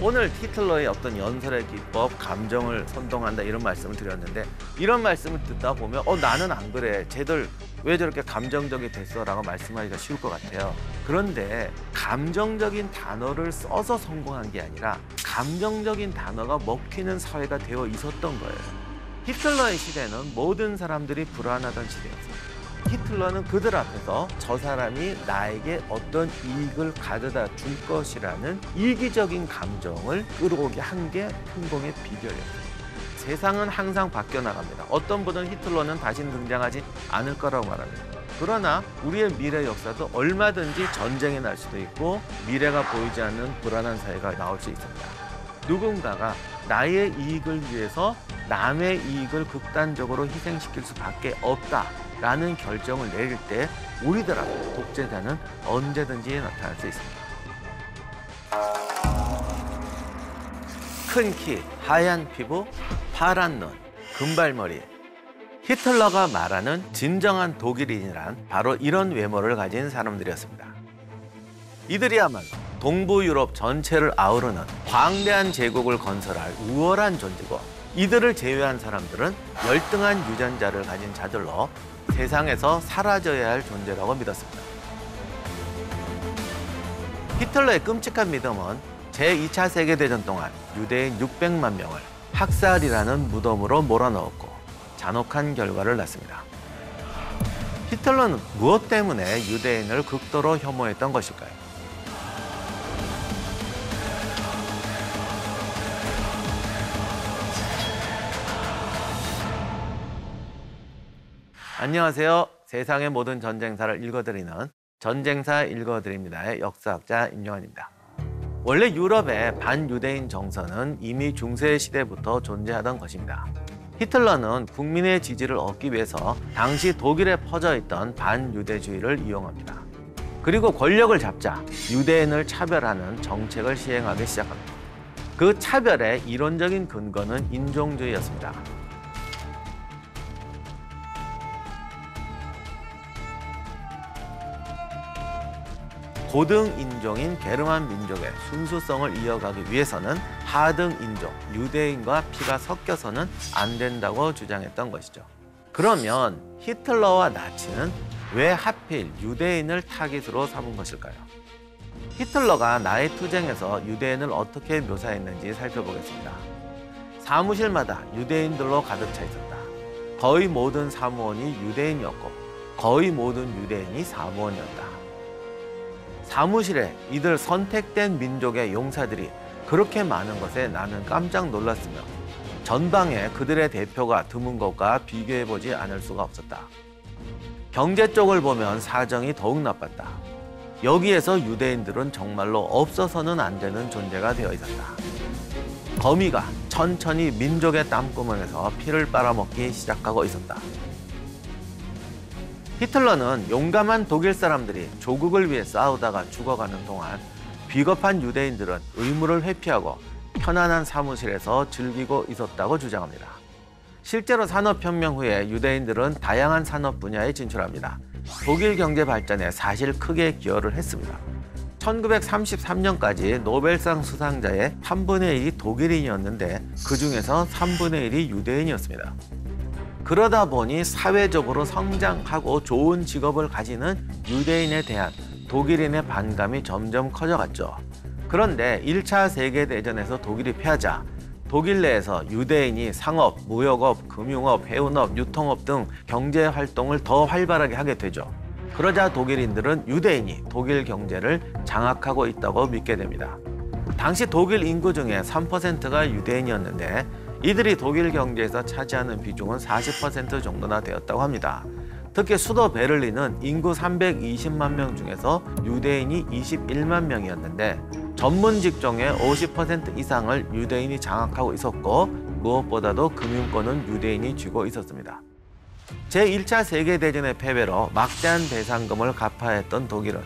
오늘 히틀러의 어떤 연설의 기법, 감정을 선동한다 이런 말씀을 드렸는데 이런 말씀을 듣다 보면 어 나는 안 그래. 쟤들 왜 저렇게 감정적이 됐어 라고 말씀하기가 쉬울 것 같아요. 그런데 감정적인 단어를 써서 성공한 게 아니라 감정적인 단어가 먹히는 사회가 되어 있었던 거예요. 히틀러의 시대는 모든 사람들이 불안하던 시대였어요. 히틀러는 그들 앞에서 저 사람이 나에게 어떤 이익을 가져다 줄 것이라는 이기적인 감정을 끌어오게 한 게 성공의 비결이었어요. 세상은 항상 바뀌어 나갑니다. 어떤 분은 히틀러는 다시 등장하지 않을 거라고 말합니다. 그러나 우리의 미래 역사도 얼마든지 전쟁이 날 수도 있고 미래가 보이지 않는 불안한 사회가 나올 수 있습니다. 누군가가 나의 이익을 위해서 남의 이익을 극단적으로 희생시킬 수밖에 없다 라는 결정을 내릴 때 우리들 앞에 독재자는 언제든지 나타날 수 있습니다. 큰 키, 하얀 피부, 파란 눈, 금발머리. 히틀러가 말하는 진정한 독일인이란 바로 이런 외모를 가진 사람들이었습니다. 이들이야말로 동부 유럽 전체를 아우르는 광대한 제국을 건설할 우월한 존재고 이들을 제외한 사람들은 열등한 유전자를 가진 자들로 세상에서 사라져야 할 존재라고 믿었습니다. 히틀러의 끔찍한 믿음은 제2차 세계대전 동안 유대인 600만 명을 학살이라는 무덤으로 몰아넣었고 잔혹한 결과를 낳습니다. 히틀러는 무엇 때문에 유대인을 극도로 혐오했던 것일까요? 안녕하세요. 세상의 모든 전쟁사를 읽어드리는 전쟁사 읽어드립니다의 역사학자 임요한입니다. 원래 유럽의 반유대인 정서는 이미 중세 시대부터 존재하던 것입니다. 히틀러는 국민의 지지를 얻기 위해서 당시 독일에 퍼져 있던 반유대주의를 이용합니다. 그리고 권력을 잡자 유대인을 차별하는 정책을 시행하기 시작합니다. 그 차별의 이론적인 근거는 인종주의였습니다. 고등 인종인 게르만 민족의 순수성을 이어가기 위해서는 하등 인종 유대인과 피가 섞여서는 안 된다고 주장했던 것이죠. 그러면 히틀러와 나치는 왜 하필 유대인을 타깃으로 삼은 것일까요? 히틀러가 나의 투쟁에서 유대인을 어떻게 묘사했는지 살펴보겠습니다. 사무실마다 유대인들로 가득 차 있었다. 거의 모든 사무원이 유대인이었고 거의 모든 유대인이 사무원이었다. 사무실에 이들 선택된 민족의 용사들이 그렇게 많은 것에 나는 깜짝 놀랐으며 전방에 그들의 대표가 드문 것과 비교해 보지 않을 수가 없었다. 경제 쪽을 보면 사정이 더욱 나빴다. 여기에서 유대인들은 정말로 없어서는 안 되는 존재가 되어 있었다. 거미가 천천히 민족의 땀구멍에서 피를 빨아먹기 시작하고 있었다. 히틀러는 용감한 독일 사람들이 조국을 위해 싸우다가 죽어가는 동안 비겁한 유대인들은 의무를 회피하고 편안한 사무실에서 즐기고 있었다고 주장합니다. 실제로 산업혁명 후에 유대인들은 다양한 산업 분야에 진출합니다. 독일 경제 발전에 사실 크게 기여를 했습니다. 1933년까지 노벨상 수상자의 3분의 1이 독일인이었는데 그 중에서 3분의 1이 유대인이었습니다. 그러다 보니 사회적으로 성장하고 좋은 직업을 가지는 유대인에 대한 독일인의 반감이 점점 커져갔죠. 그런데 1차 세계대전에서 독일이 패하자 독일 내에서 유대인이 상업, 무역업, 금융업, 해운업, 유통업 등 경제 활동을 더 활발하게 하게 되죠. 그러자 독일인들은 유대인이 독일 경제를 장악하고 있다고 믿게 됩니다. 당시 독일 인구 중에 3%가 유대인이었는데 이들이 독일 경제에서 차지하는 비중은 40% 정도나 되었다고 합니다. 특히 수도 베를린은 인구 320만 명 중에서 유대인이 21만 명이었는데 전문 직종의 50% 이상을 유대인이 장악하고 있었고 무엇보다도 금융권은 유대인이 쥐고 있었습니다. 제1차 세계대전의 패배로 막대한 배상금을 갚아야 했던 독일은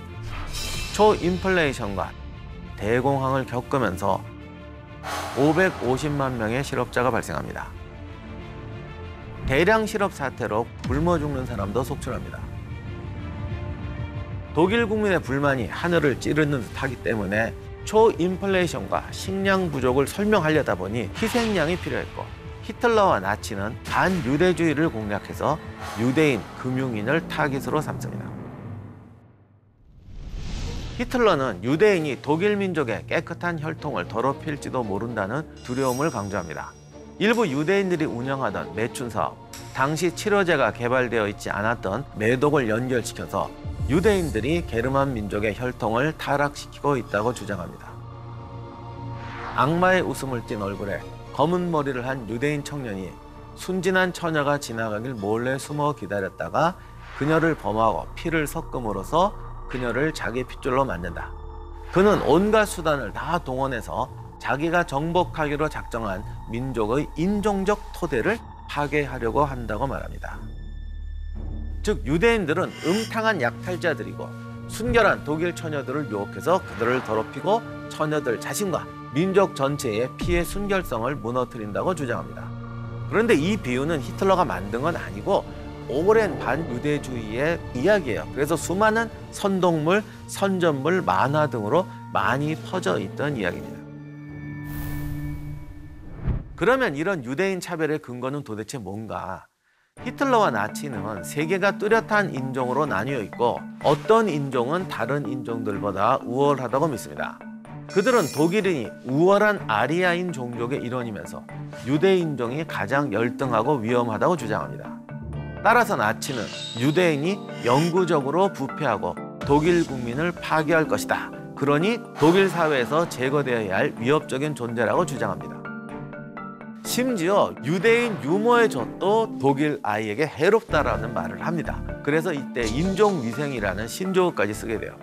초인플레이션과 대공황을 겪으면서 550만 명의 실업자가 발생합니다. 대량 실업 사태로 굶어 죽는 사람도 속출합니다. 독일 국민의 불만이 하늘을 찌르는 듯하기 때문에 초인플레이션과 식량 부족을 설명하려다 보니 희생양이 필요했고 히틀러와 나치는 반유대주의를 공략해서 유대인, 금융인을 타깃으로 삼습니다. 히틀러는 유대인이 독일 민족의 깨끗한 혈통을 더럽힐지도 모른다는 두려움을 강조합니다. 일부 유대인들이 운영하던 매춘 사업, 당시 치료제가 개발되어 있지 않았던 매독을 연결시켜서 유대인들이 게르만 민족의 혈통을 타락시키고 있다고 주장합니다. 악마의 웃음을 띤 얼굴에 검은 머리를 한 유대인 청년이 순진한 처녀가 지나가길 몰래 숨어 기다렸다가 그녀를 범하고 피를 섞음으로써 그녀를 자기 핏줄로 만든다. 그는 온갖 수단을 다 동원해서 자기가 정복하기로 작정한 민족의 인종적 토대를 파괴하려고 한다고 말합니다. 즉 유대인들은 음탕한 약탈자들이고 순결한 독일 처녀들을 유혹해서 그들을 더럽히고 처녀들 자신과 민족 전체의 피해 순결성을 무너뜨린다고 주장합니다. 그런데 이 비유는 히틀러가 만든 건 아니고 오랜 반유대주의의 이야기예요. 그래서 수많은 선동물, 선전물, 만화 등으로 많이 퍼져 있던 이야기입니다. 그러면 이런 유대인 차별의 근거는 도대체 뭔가? 히틀러와 나치는 세계가 뚜렷한 인종으로 나뉘어 있고 어떤 인종은 다른 인종들보다 우월하다고 믿습니다. 그들은 독일인이 우월한 아리아인 종족의 일원이면서 유대인종이 가장 열등하고 위험하다고 주장합니다. 따라서 나치는 유대인이 영구적으로 부패하고 독일 국민을 파괴할 것이다. 그러니 독일 사회에서 제거되어야 할 위협적인 존재라고 주장합니다. 심지어 유대인 유머의 젖도 독일 아이에게 해롭다라는 말을 합니다. 그래서 이때 인종위생이라는 신조어까지 쓰게 돼요.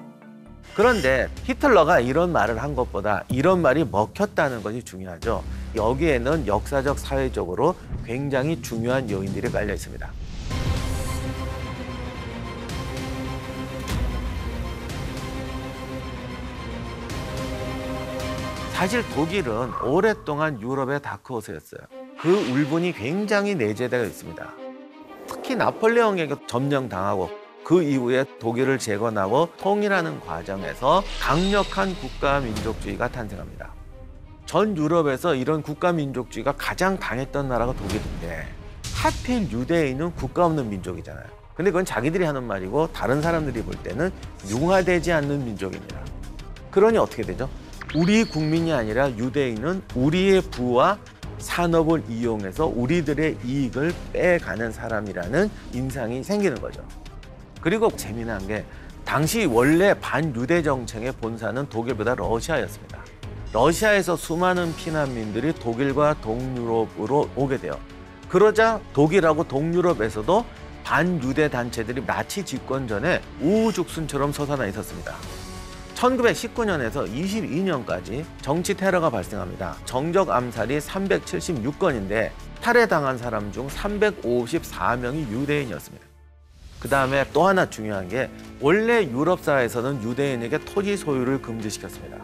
그런데 히틀러가 이런 말을 한 것보다 이런 말이 먹혔다는 것이 중요하죠. 여기에는 역사적 사회적으로 굉장히 중요한 요인들이 깔려 있습니다. 사실 독일은 오랫동안 유럽의 다크호스였어요. 그 울분이 굉장히 내재되어 있습니다. 특히 나폴레옹에게 점령당하고 그 이후에 독일을 재건하고 통일하는 과정에서 강력한 국가 민족주의가 탄생합니다. 전 유럽에서 이런 국가 민족주의가 가장 강했던 나라가 독일인데 하필 유대인은 국가 없는 민족이잖아요. 근데 그건 자기들이 하는 말이고 다른 사람들이 볼 때는 융화되지 않는 민족입니다. 그러니 어떻게 되죠? 우리 국민이 아니라 유대인은 우리의 부와 산업을 이용해서 우리들의 이익을 빼가는 사람이라는 인상이 생기는 거죠. 그리고 재미난 게 당시 원래 반유대 정책의 본사는 독일보다 러시아였습니다. 러시아에서 수많은 피난민들이 독일과 동유럽으로 오게 돼요. 그러자 독일하고 동유럽에서도 반유대 단체들이 나치 집권 전에 우후죽순처럼 솟아나 있었습니다. 1919년에서 22년까지 정치 테러가 발생합니다. 정적 암살이 376건인데 탈해당한 사람 중 354명이 유대인이었습니다. 그 다음에 또 하나 중요한 게 원래 유럽 사회에서는 유대인에게 토지 소유를 금지시켰습니다.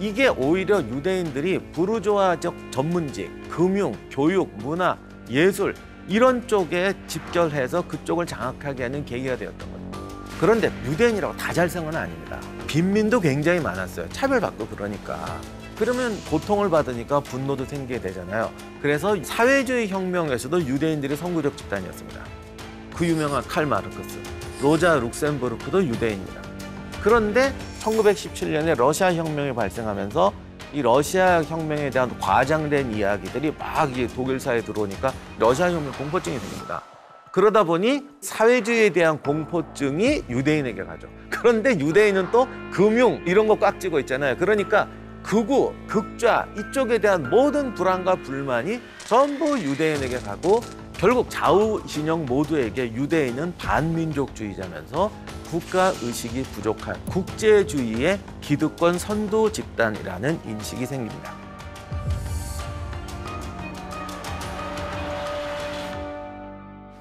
이게 오히려 유대인들이 부르조아적 전문직, 금융, 교육, 문화, 예술 이런 쪽에 집결해서 그쪽을 장악하게 하는 계기가 되었던 거죠. 그런데 유대인이라고 다잘산건 아닙니다. 빈민도 굉장히 많았어요. 차별받고 그러니까. 그러면 고통을 받으니까 분노도 생기게 되잖아요. 그래서 사회주의 혁명에서도 유대인들이 선구적 집단이었습니다. 그 유명한 칼 마르크스, 로자 룩셈부르크도 유대인입니다. 그런데 1917년에 러시아 혁명이 발생하면서 이 러시아 혁명에 대한 과장된 이야기들이 막 독일 사회에 들어오니까 러시아 혁명 공포증이 생깁니다. 그러다 보니 사회주의에 대한 공포증이 유대인에게 가죠. 그런데 유대인은 또 금융 이런 거 꽉 쥐고 있잖아요. 그러니까 극우, 극좌 이쪽에 대한 모든 불안과 불만이 전부 유대인에게 가고 결국 좌우 진영 모두에게 유대인은 반민족주의자면서 국가 의식이 부족한 국제주의의 기득권 선도 집단이라는 인식이 생깁니다.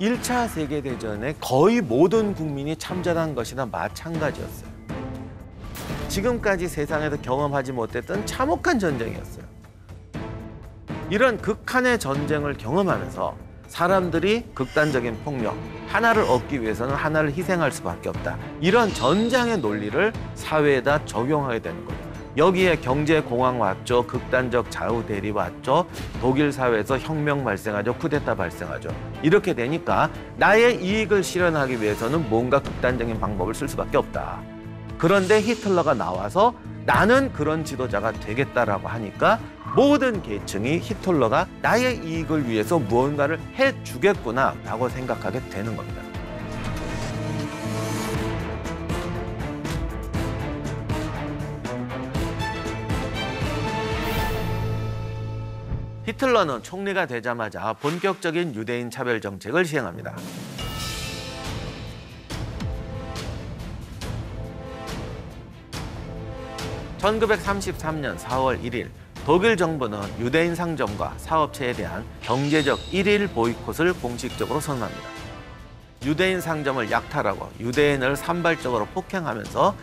일 차 세계대전에 거의 모든 국민이 참전한 것이나 마찬가지였어요. 지금까지 세상에서 경험하지 못했던 참혹한 전쟁이었어요. 이런 극한의 전쟁을 경험하면서 사람들이 극단적인 폭력, 하나를 얻기 위해서는 하나를 희생할 수밖에 없다. 이런 전장의 논리를 사회에다 적용하게 되는 거예요. 여기에 경제 공황 왔죠. 극단적 좌우 대립 왔죠. 독일 사회에서 혁명 발생하죠. 쿠데타 발생하죠. 이렇게 되니까 나의 이익을 실현하기 위해서는 뭔가 극단적인 방법을 쓸 수밖에 없다. 그런데 히틀러가 나와서 나는 그런 지도자가 되겠다라고 하니까 모든 계층이 히틀러가 나의 이익을 위해서 무언가를 해주겠구나라고 생각하게 되는 겁니다. 히틀러는 총리가 되자마자 본격적인 유대인 차별 정책을 시행합니다. (1933년 4월 1일) 독일 정부는 유대인 상점과 사업체에 대한 경제적 일일 보이콧을 공식적으로 선언합니다. 유대인 상점을 약탈하고 유대인을 산발적으로 폭행하면서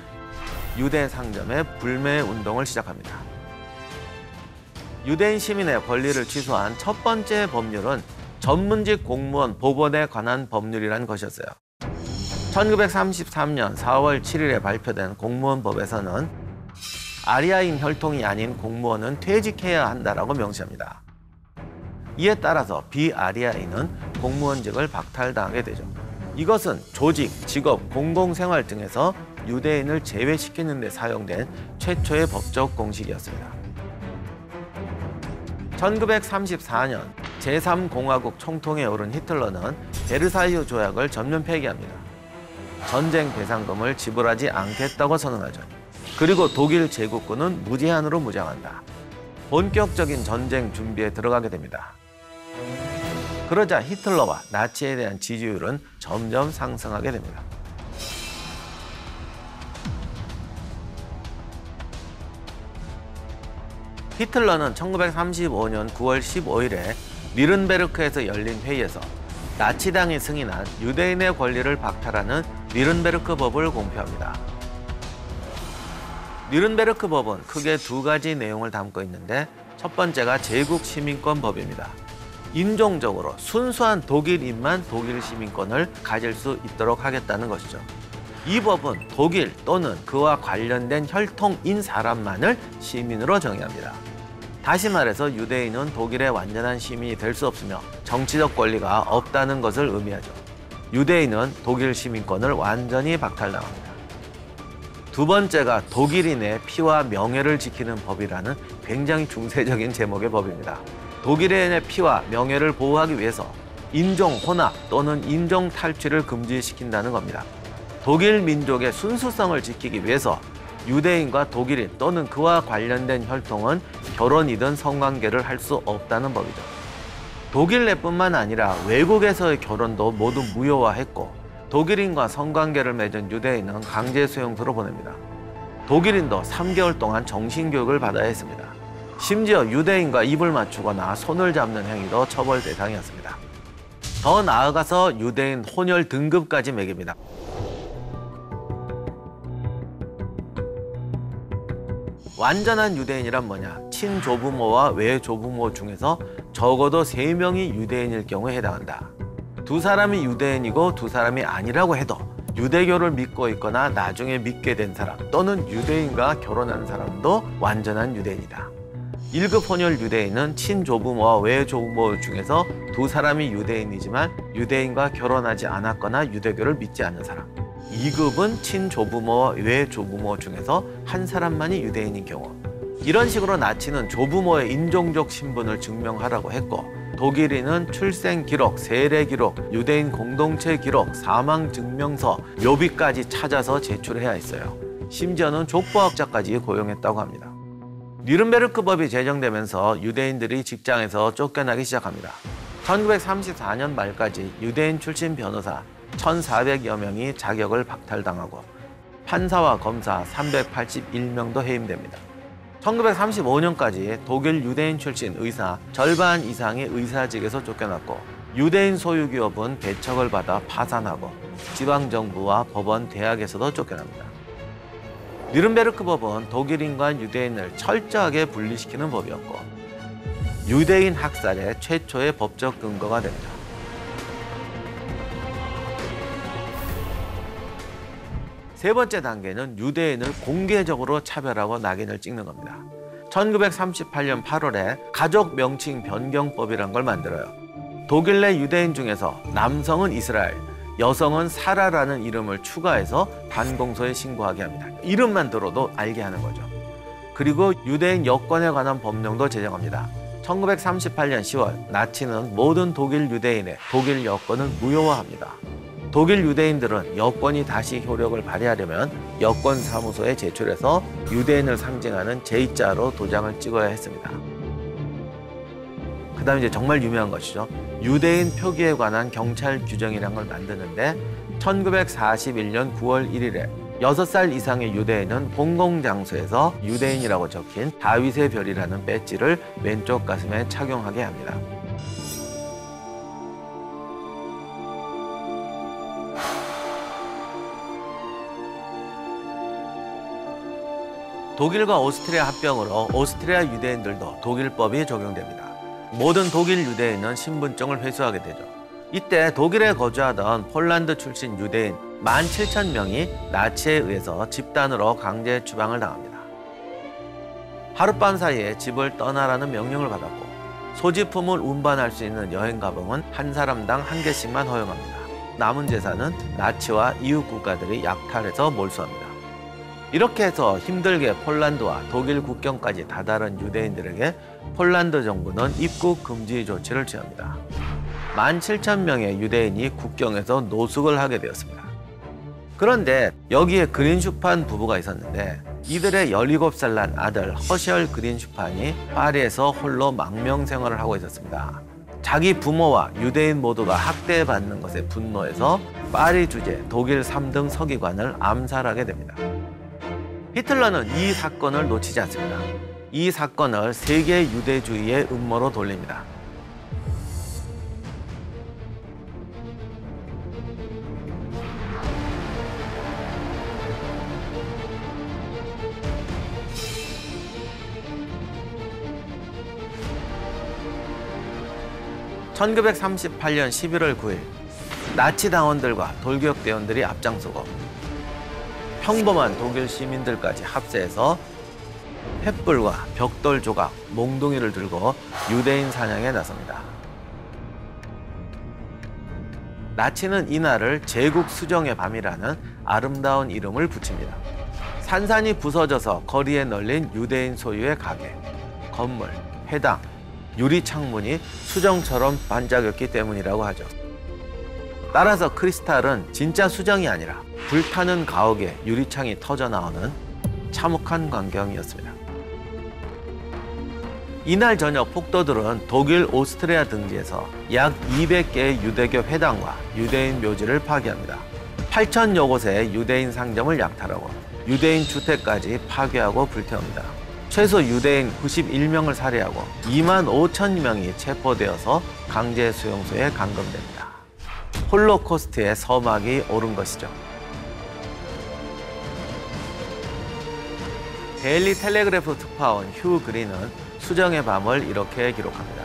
유대 상점의 불매 운동을 시작합니다. 유대인 시민의 권리를 취소한 첫 번째 법률은 전문직 공무원 보건에 관한 법률이라는 것이었어요. 1933년 4월 7일에 발표된 공무원법에서는 아리아인 혈통이 아닌 공무원은 퇴직해야 한다라고 명시합니다. 이에 따라서 비아리아인은 공무원직을 박탈당하게 되죠. 이것은 조직, 직업, 공공생활 등에서 유대인을 제외시키는 데 사용된 최초의 법적 공식이었습니다. 1934년 제3공화국 총통에 오른 히틀러는 베르사유 조약을 전면 폐기합니다. 전쟁 배상금을 지불하지 않겠다고 선언하죠. 그리고 독일 제국군은 무제한으로 무장한다. 본격적인 전쟁 준비에 들어가게 됩니다. 그러자 히틀러와 나치에 대한 지지율은 점점 상승하게 됩니다. 히틀러는 1935년 9월 15일에 니른베르크에서 열린 회의에서 나치당이 승인한 유대인의 권리를 박탈하는 니른베르크 법을 공표합니다. 니른베르크 법은 크게 두 가지 내용을 담고 있는데 첫 번째가 제국 시민권 법입니다. 인종적으로 순수한 독일인만 독일 시민권을 가질 수 있도록 하겠다는 것이죠. 이 법은 독일 또는 그와 관련된 혈통인 사람만을 시민으로 정의합니다. 다시 말해서 유대인은 독일의 완전한 시민이 될 수 없으며 정치적 권리가 없다는 것을 의미하죠. 유대인은 독일 시민권을 완전히 박탈당합니다. 두 번째가 독일인의 피와 명예를 지키는 법이라는 굉장히 중세적인 제목의 법입니다. 독일인의 피와 명예를 보호하기 위해서 인종 혼합 또는 인종 탈취를 금지시킨다는 겁니다. 독일 민족의 순수성을 지키기 위해서 유대인과 독일인 또는 그와 관련된 혈통은 결혼이든 성관계를 할 수 없다는 법이죠. 독일 내뿐만 아니라 외국에서의 결혼도 모두 무효화했고 독일인과 성관계를 맺은 유대인은 강제 수용소로 보냅니다. 독일인도 3개월 동안 정신교육을 받아야 했습니다. 심지어 유대인과 입을 맞추거나 손을 잡는 행위도 처벌 대상이었습니다. 더 나아가서 유대인 혼혈 등급까지 매깁니다. 완전한 유대인이란 뭐냐? 친조부모와 외조부모 중에서 적어도 세명이 유대인일 경우에 해당한다. 두 사람이 유대인이고 두 사람이 아니라고 해도 유대교를 믿고 있거나 나중에 믿게 된 사람 또는 유대인과 결혼한 사람도 완전한 유대인이다. 1급 혼혈 유대인은 친조부모와 외조부모 중에서 두 사람이 유대인이지만 유대인과 결혼하지 않았거나 유대교를 믿지 않는 사람. 2급은 친조부모와 외조부모 중에서 한 사람만이 유대인인 경우. 이런 식으로 나치는 조부모의 인종적 신분을 증명하라고 했고 독일인은 출생 기록, 세례 기록, 유대인 공동체 기록, 사망 증명서, 묘비까지 찾아서 제출해야 했어요. 심지어는 족보학자까지 고용했다고 합니다. 뉘른베르크 법이 제정되면서 유대인들이 직장에서 쫓겨나기 시작합니다. 1934년 말까지 유대인 출신 변호사 1,400여 명이 자격을 박탈당하고 판사와 검사 381명도 해임됩니다. 1935년까지 독일 유대인 출신 의사 절반 이상이 의사직에서 쫓겨났고 유대인 소유 기업은 배척을 받아 파산하고 지방정부와 법원, 대학에서도 쫓겨납니다. 뉘른베르크 법은 독일인과 유대인을 철저하게 분리시키는 법이었고 유대인 학살의 최초의 법적 근거가 됩니다. 세 번째 단계는 유대인을 공개적으로 차별하고 낙인을 찍는 겁니다. 1938년 8월에 가족 명칭 변경법이란 걸 만들어요. 독일 내 유대인 중에서 남성은 이스라엘, 여성은 사라라는 이름을 추가해서 관공서에 신고하게 합니다. 이름만 들어도 알게 하는 거죠. 그리고 유대인 여권에 관한 법령도 제정합니다. 1938년 10월 나치는 모든 독일 유대인의 독일 여권을 무효화합니다. 독일 유대인들은 여권이 다시 효력을 발휘하려면 여권 사무소에 제출해서 유대인을 상징하는 J자로 도장을 찍어야 했습니다. 그 다음에 이제 정말 유명한 것이죠. 유대인 표기에 관한 경찰 규정이라는 걸 만드는데 1941년 9월 1일에 6살 이상의 유대인은 공공장소에서 유대인이라고 적힌 다윗의 별이라는 배지를 왼쪽 가슴에 착용하게 합니다. 독일과 오스트리아 합병으로 오스트리아 유대인들도 독일법이 적용됩니다. 모든 독일 유대인은 신분증을 회수하게 되죠. 이때 독일에 거주하던 폴란드 출신 유대인 17,000명이 나치에 의해서 집단으로 강제 추방을 당합니다. 하룻밤 사이에 집을 떠나라는 명령을 받았고 소지품을 운반할 수 있는 여행 가방은 한 사람당 한 개씩만 허용합니다. 남은 재산은 나치와 이웃 국가들이 약탈해서 몰수합니다. 이렇게 해서 힘들게 폴란드와 독일 국경까지 다다른 유대인들에게 폴란드 정부는 입국 금지 조치를 취합니다. 17,000명의 유대인이 국경에서 노숙을 하게 되었습니다. 그런데 여기에 그린슈판 부부가 있었는데 이들의 17살 난 아들 허셜 그린슈판이 파리에서 홀로 망명 생활을 하고 있었습니다. 자기 부모와 유대인 모두가 학대받는 것에 분노해서 파리 주재 독일 3등 서기관을 암살하게 됩니다. 히틀러는 이 사건을 놓치지 않습니다. 이 사건을 세계 유대주의의 음모로 돌립니다. 1938년 11월 9일 나치 당원들과 돌격 대원들이 앞장서고 평범한 독일 시민들까지 합세해서 횃불과 벽돌 조각, 몽둥이를 들고 유대인 사냥에 나섭니다. 나치는 이날을 제국 수정의 밤이라는 아름다운 이름을 붙입니다. 산산이 부서져서 거리에 널린 유대인 소유의 가게, 건물, 회당, 유리 창문이 수정처럼 반짝였기 때문이라고 하죠. 따라서 크리스탈은 진짜 수정이 아니라 불타는 가옥에 유리창이 터져 나오는 참혹한 광경이었습니다. 이날 저녁 폭도들은 독일 오스트리아 등지에서 약 200개의 유대교 회당과 유대인 묘지를 파괴합니다. 8천여 곳의 유대인 상점을 약탈하고 유대인 주택까지 파괴하고 불태웁니다. 최소 유대인 91명을 살해하고 2만 5천 명이 체포되어서 강제 수용소에 감금됩니다. 홀로코스트의 서막이 오른 것이죠. 데일리 텔레그래프 특파원 휴 그린은 수정의 밤을 이렇게 기록합니다.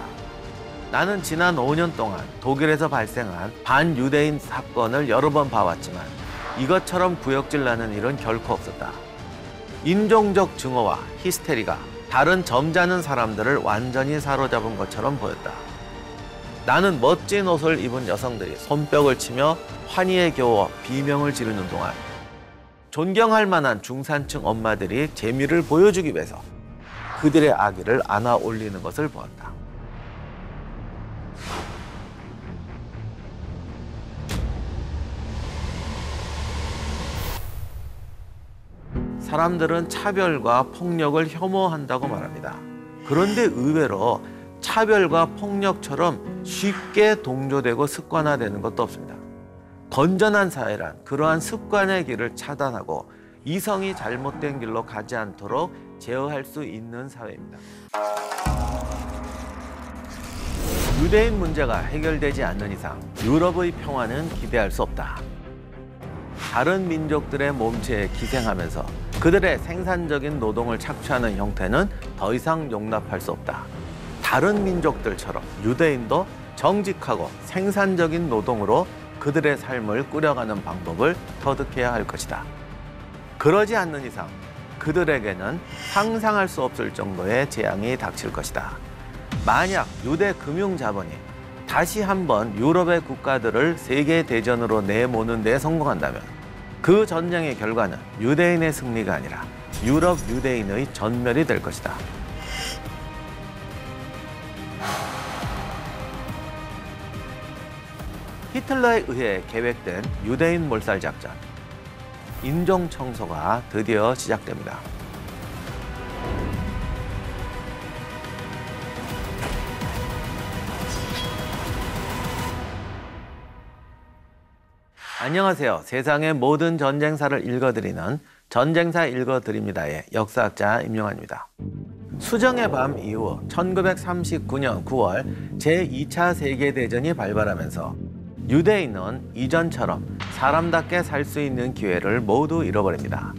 나는 지난 5년 동안 독일에서 발생한 반유대인 사건을 여러 번 봐왔지만 이것처럼 구역질 나는 일은 결코 없었다. 인종적 증오와 히스테리가 다른 점잖은 사람들을 완전히 사로잡은 것처럼 보였다. 나는 멋진 옷을 입은 여성들이 손뼉을 치며 환희에 겨워 비명을 지르는 동안 존경할 만한 중산층 엄마들이 재미를 보여주기 위해서 그들의 아기를 안아 올리는 것을 보았다. 사람들은 차별과 폭력을 혐오한다고 말합니다. 그런데 의외로 차별과 폭력처럼 쉽게 동조되고 습관화되는 것도 없습니다. 건전한 사회란 그러한 습관의 길을 차단하고 이성이 잘못된 길로 가지 않도록 제어할 수 있는 사회입니다. 유대인 문제가 해결되지 않는 이상 유럽의 평화는 기대할 수 없다. 다른 민족들의 몸체에 기생하면서 그들의 생산적인 노동을 착취하는 형태는 더 이상 용납할 수 없다. 다른 민족들처럼 유대인도 정직하고 생산적인 노동으로 그들의 삶을 꾸려가는 방법을 터득해야 할 것이다. 그러지 않는 이상 그들에게는 상상할 수 없을 정도의 재앙이 닥칠 것이다. 만약 유대 금융 자본이 다시 한번 유럽의 국가들을 세계 대전으로 내모는 데 성공한다면 그 전쟁의 결과는 유대인의 승리가 아니라 유럽 유대인의 전멸이 될 것이다. 히틀러에 의해 계획된 유대인 몰살 작전 인종 청소가 드디어 시작됩니다. 안녕하세요. 세상의 모든 전쟁사를 읽어드리는 전쟁사 읽어드립니다의 역사학자 임용환입니다. 수정의 밤 이후 1939년 9월 제2차 세계대전이 발발하면서 유대인은 이전처럼 사람답게 살 수 있는 기회를 모두 잃어버립니다.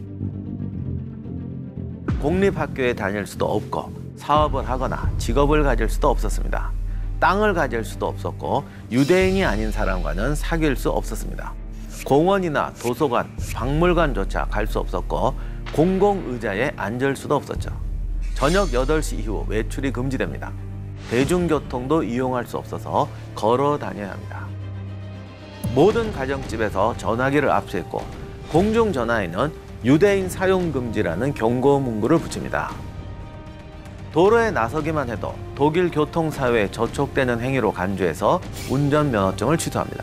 공립학교에 다닐 수도 없고 사업을 하거나 직업을 가질 수도 없었습니다. 땅을 가질 수도 없었고 유대인이 아닌 사람과는 사귈 수 없었습니다. 공원이나 도서관, 박물관조차 갈 수 없었고 공공의자에 앉을 수도 없었죠. 저녁 8시 이후 외출이 금지됩니다. 대중교통도 이용할 수 없어서 걸어 다녀야 합니다. 모든 가정집에서 전화기를 압수했고 공중 전화에는 유대인 사용 금지라는 경고 문구를 붙입니다. 도로에 나서기만 해도 독일 교통 사회에 저촉되는 행위로 간주해서 운전 면허증을 취소합니다.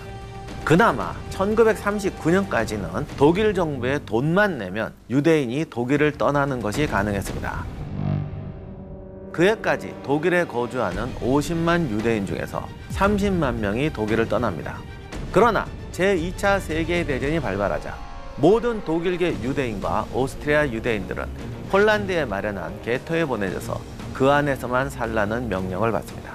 그나마 1939년까지는 독일 정부에 돈만 내면 유대인이 독일을 떠나는 것이 가능했습니다. 그해까지 독일에 거주하는 50만 유대인 중에서 30만 명이 독일을 떠납니다. 그러나 제2차 세계대전이 발발하자 모든 독일계 유대인과 오스트리아 유대인들은 폴란드에 마련한 게토에 보내져서 그 안에서만 살라는 명령을 받습니다.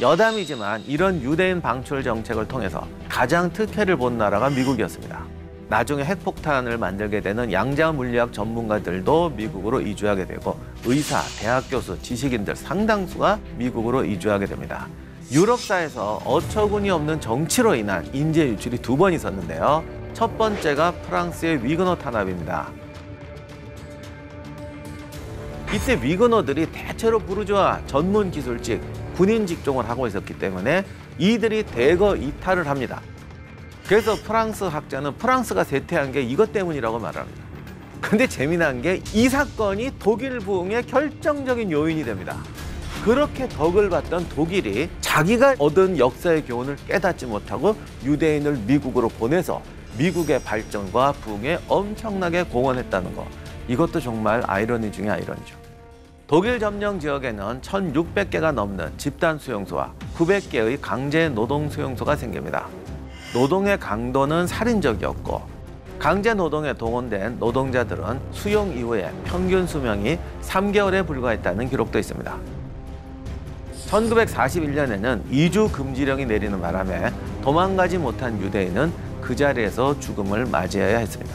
여담이지만 이런 유대인 방출 정책을 통해서 가장 특혜를 본 나라가 미국이었습니다. 나중에 핵폭탄을 만들게 되는 양자 물리학 전문가들도 미국으로 이주하게 되고 의사, 대학 교수, 지식인들 상당수가 미국으로 이주하게 됩니다. 유럽사에서 어처구니 없는 정치로 인한 인재 유출이 두 번 있었는데요. 첫 번째가 프랑스의 위그너 탄압입니다. 이때 위그너들이 대체로 부르주아 전문 기술직 군인 직종을 하고 있었기 때문에 이들이 대거 이탈을 합니다. 그래서 프랑스 학자는 프랑스가 쇠퇴한 게 이것 때문이라고 말합니다. 근데 재미난 게 이 사건이 독일 부흥의 결정적인 요인이 됩니다. 그렇게 덕을 봤던 독일이 자기가 얻은 역사의 교훈을 깨닫지 못하고 유대인을 미국으로 보내서 미국의 발전과 부흥에 엄청나게 공헌했다는 것. 이것도 정말 아이러니 중의 아이러니죠. 독일 점령 지역에는 1,600개가 넘는 집단 수용소와 900개의 강제 노동 수용소가 생깁니다. 노동의 강도는 살인적이었고 강제 노동에 동원된 노동자들은 수용 이후에 평균 수명이 3개월에 불과했다는 기록도 있습니다. 1941년에는 이주 금지령이 내리는 바람에 도망가지 못한 유대인은 그 자리에서 죽음을 맞이해야 했습니다.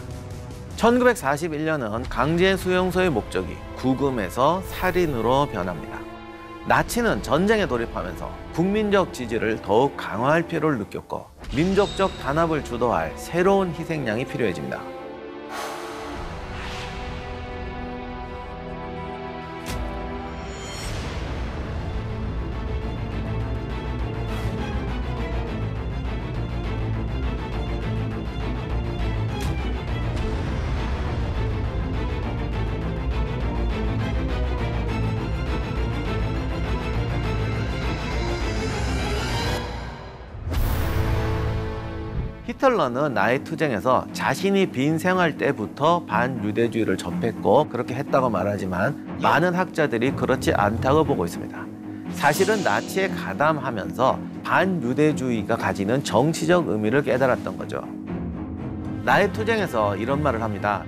1941년은 강제 수용소의 목적이 구금에서 살인으로 변합니다. 나치는 전쟁에 돌입하면서 국민적 지지를 더욱 강화할 필요를 느꼈고 민족적 단합을 주도할 새로운 희생양이 필요해집니다. 히틀러는 나의 투쟁에서 자신이 빈 생활 때부터 반유대주의를 접했고 그렇게 했다고 말하지만 많은 학자들이 그렇지 않다고 보고 있습니다. 사실은 나치에 가담하면서 반유대주의가 가지는 정치적 의미를 깨달았던 거죠. 나의 투쟁에서 이런 말을 합니다.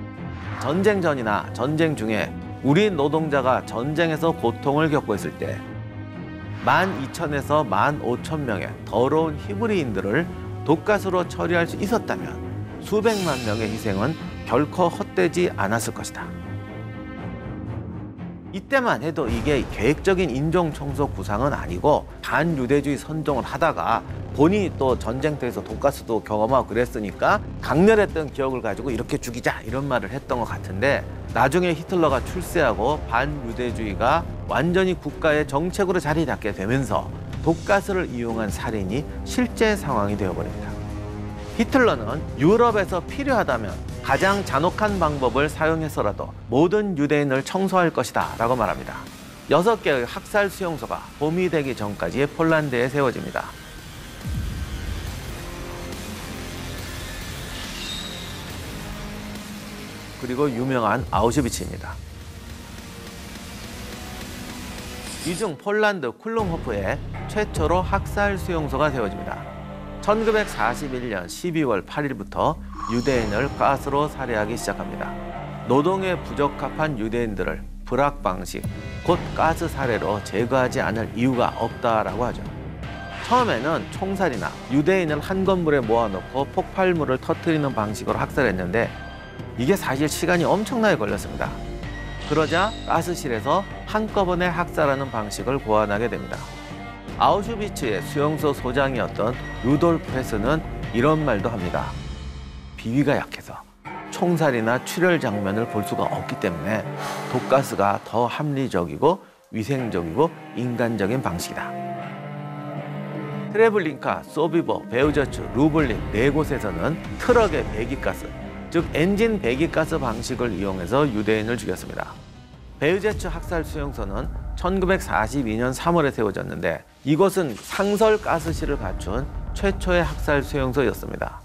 전쟁 전이나 전쟁 중에 우리 노동자가 전쟁에서 고통을 겪고 있을 때 12,000에서 15,000명의 더러운 히브리인들을 독가스로 처리할 수 있었다면 수백만 명의 희생은 결코 헛되지 않았을 것이다. 이때만 해도 이게 계획적인 인종 청소 구상은 아니고 반유대주의 선동을 하다가 본인이 또 전쟁터에서 독가스도 경험하고 그랬으니까 강렬했던 기억을 가지고 이렇게 죽이자 이런 말을 했던 것 같은데 나중에 히틀러가 출세하고 반유대주의가 완전히 국가의 정책으로 자리 잡게 되면서 독가스를 이용한 살인이 실제 상황이 되어버립니다. 히틀러는 유럽에서 필요하다면 가장 잔혹한 방법을 사용해서라도 모든 유대인을 청소할 것이다 라고 말합니다. 여섯 개의 학살 수용소가 봄이 되기 전까지 폴란드에 세워집니다. 그리고 유명한 아우슈비츠입니다. 이 중 폴란드 쿨룸호프에 최초로 학살 수용소가 세워집니다. 1941년 12월 8일부터 유대인을 가스로 살해하기 시작합니다. 노동에 부적합한 유대인들을 불악 방식, 곧 가스 살해로 제거하지 않을 이유가 없다라고 하죠. 처음에는 총살이나 유대인을 한 건물에 모아놓고 폭발물을 터뜨리는 방식으로 학살했는데 이게 사실 시간이 엄청나게 걸렸습니다. 그러자 가스실에서 한꺼번에 학살하는 방식을 고안하게 됩니다. 아우슈비츠의 수용소 소장이었던 루돌프 헤스는 이런 말도 합니다. 비위가 약해서 총살이나 출혈 장면을 볼 수가 없기 때문에 독가스가 더 합리적이고 위생적이고 인간적인 방식이다. 트레블링카, 소비보르, 베우제츠, 루블린 네 곳에서는 트럭의 배기가스, 즉 엔진 배기가스 방식을 이용해서 유대인을 죽였습니다. 베우제츠 학살 수용소는 1942년 3월에 세워졌는데 이곳은 상설 가스실을 갖춘 최초의 학살 수용소였습니다.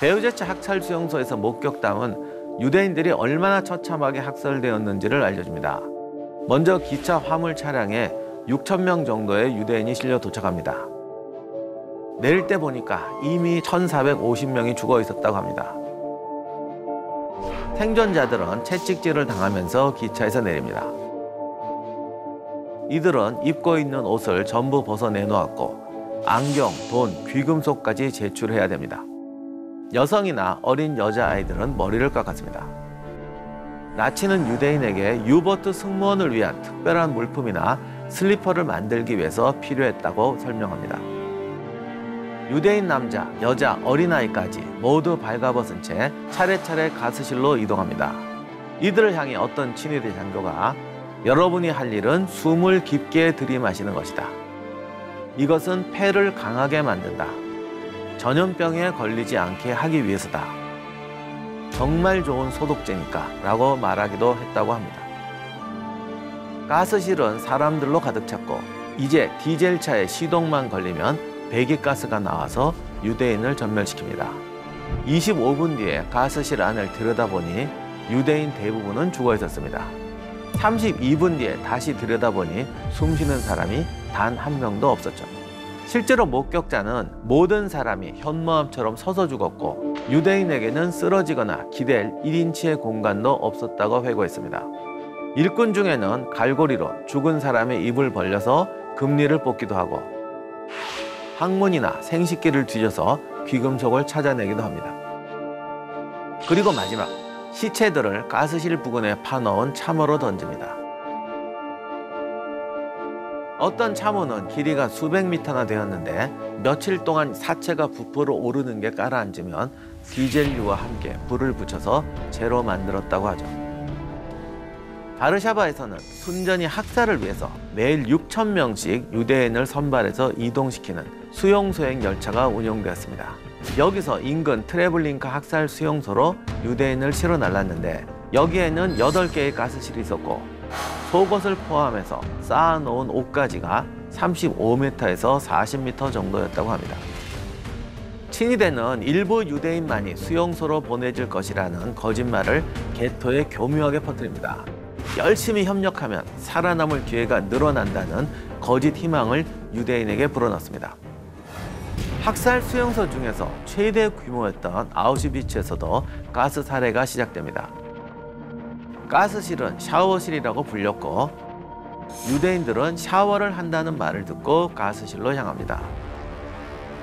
베우제츠 학살 수용소에서 목격담은 유대인들이 얼마나 처참하게 학살되었는지를 알려줍니다. 먼저 기차 화물 차량에 6천 명 정도의 유대인이 실려 도착합니다. 내릴 때 보니까 이미 1,450명이 죽어 있었다고 합니다. 생존자들은 채찍질을 당하면서 기차에서 내립니다. 이들은 입고 있는 옷을 전부 벗어내 놓았고 안경, 돈, 귀금속까지 제출해야 됩니다. 여성이나 어린 여자아이들은 머리를 깎았습니다. 나치는 유대인에게 유버트 승무원을 위한 특별한 물품이나 슬리퍼를 만들기 위해서 필요했다고 설명합니다. 유대인 남자, 여자, 어린아이까지 모두 발가벗은 채 차례차례 가스실로 이동합니다. 이들을 향해 어떤 친위대 장교가 여러분이 할 일은 숨을 깊게 들이마시는 것이다. 이것은 폐를 강하게 만든다. 전염병에 걸리지 않게 하기 위해서다. 정말 좋은 소독제니까 라고 말하기도 했다고 합니다. 가스실은 사람들로 가득 찼고 이제 디젤차에 시동만 걸리면 배기가스가 나와서 유대인을 전멸시킵니다. 25분 뒤에 가스실 안을 들여다보니 유대인 대부분은 죽어 있었습니다. 32분 뒤에 다시 들여다보니 숨 쉬는 사람이 단 한 명도 없었죠. 실제로 목격자는 모든 사람이 현모암처럼 서서 죽었고 유대인에게는 쓰러지거나 기댈 1인치의 공간도 없었다고 회고했습니다. 일꾼 중에는 갈고리로 죽은 사람의 입을 벌려서 금리를 뽑기도 하고 항문이나 생식기를 뒤져서 귀금속을 찾아내기도 합니다. 그리고 마지막 시체들을 가스실 부근에 파놓은 참호로 던집니다. 어떤 참호는 길이가 수백 미터나 되었는데 며칠 동안 사체가 부풀어 오르는 게 가라앉으면 디젤유와 함께 불을 붙여서 재로 만들었다고 하죠. 바르샤바에서는 순전히 학살을 위해서 매일 6천 명씩 유대인을 선발해서 이동시키는 수용 소행 열차가 운영되었습니다. 여기서 인근 트레블링카 학살 수용소로 유대인을 실어 날랐는데 여기에는 8개의 가스실이 있었고 속옷을 포함해서 쌓아놓은 옷가지가 35m에서 40m 정도였다고 합니다. 친위대는 일부 유대인만이 수용소로 보내질 것이라는 거짓말을 게토에 교묘하게 퍼뜨립니다. 열심히 협력하면 살아남을 기회가 늘어난다는 거짓 희망을 유대인에게 불어넣습니다. 학살 수용소 중에서 최대 규모였던 아우슈비츠에서도 가스 살해가 시작됩니다. 가스실은 샤워실이라고 불렸고 유대인들은 샤워를 한다는 말을 듣고 가스실로 향합니다.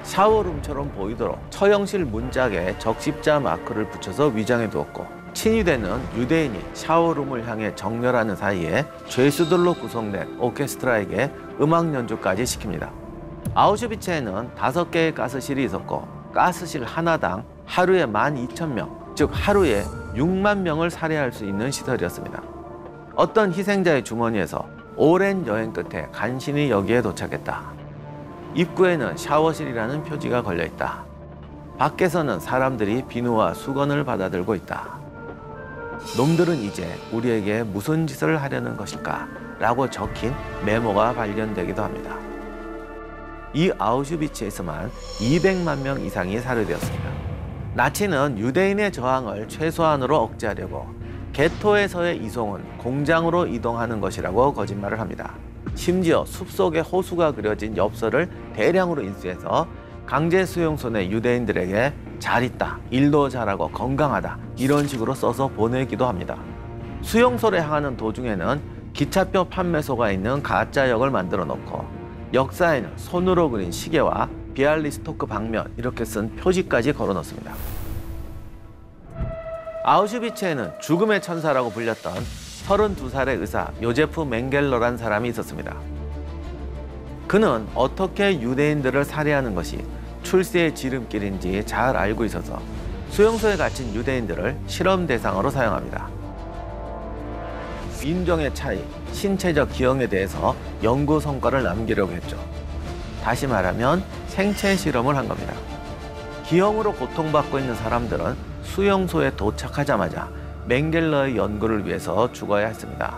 샤워룸처럼 보이도록 처형실 문짝에 적십자 마크를 붙여서 위장해 두었고 친위대는 유대인이 샤워룸을 향해 정렬하는 사이에 죄수들로 구성된 오케스트라에게 음악 연주까지 시킵니다. 아우슈비츠에는 다섯 개의 가스실이 있었고 가스실 하나당 하루에 12,000명, 즉 하루에 6만 명을 살해할 수 있는 시설이었습니다. 어떤 희생자의 주머니에서 오랜 여행 끝에 간신히 여기에 도착했다. 입구에는 샤워실이라는 표지가 걸려 있다. 밖에서는 사람들이 비누와 수건을 받아들고 있다. 놈들은 이제 우리에게 무슨 짓을 하려는 것일까? 라고 적힌 메모가 발견되기도 합니다. 이 아우슈비츠에서만 200만 명 이상이 살해되었습니다. 나치는 유대인의 저항을 최소한으로 억제하려고 게토에서의 이송은 공장으로 이동하는 것이라고 거짓말을 합니다. 심지어 숲속에 호수가 그려진 엽서를 대량으로 인수해서 강제 수용소 내 유대인들에게 잘 있다, 일도 잘하고 건강하다 이런 식으로 써서 보내기도 합니다. 수용소를 향하는 도중에는 기차표 판매소가 있는 가짜역을 만들어 놓고 역사에는 손으로 그린 시계와 비알리스토크 방면 이렇게 쓴 표지까지 걸어 놓습니다. 아우슈비츠에는 죽음의 천사라고 불렸던 32살의 의사 요제프 맹겔러란 사람이 있었습니다. 그는 어떻게 유대인들을 살해하는 것이 출세의 지름길인지 잘 알고 있어서 수용소에 갇힌 유대인들을 실험 대상으로 사용합니다. 인종의 차이, 신체적 기형에 대해서 연구 성과를 남기려고 했죠. 다시 말하면 생체 실험을 한 겁니다. 기형으로 고통받고 있는 사람들은 수용소에 도착하자마자 맹겔러의 연구를 위해서 죽어야 했습니다.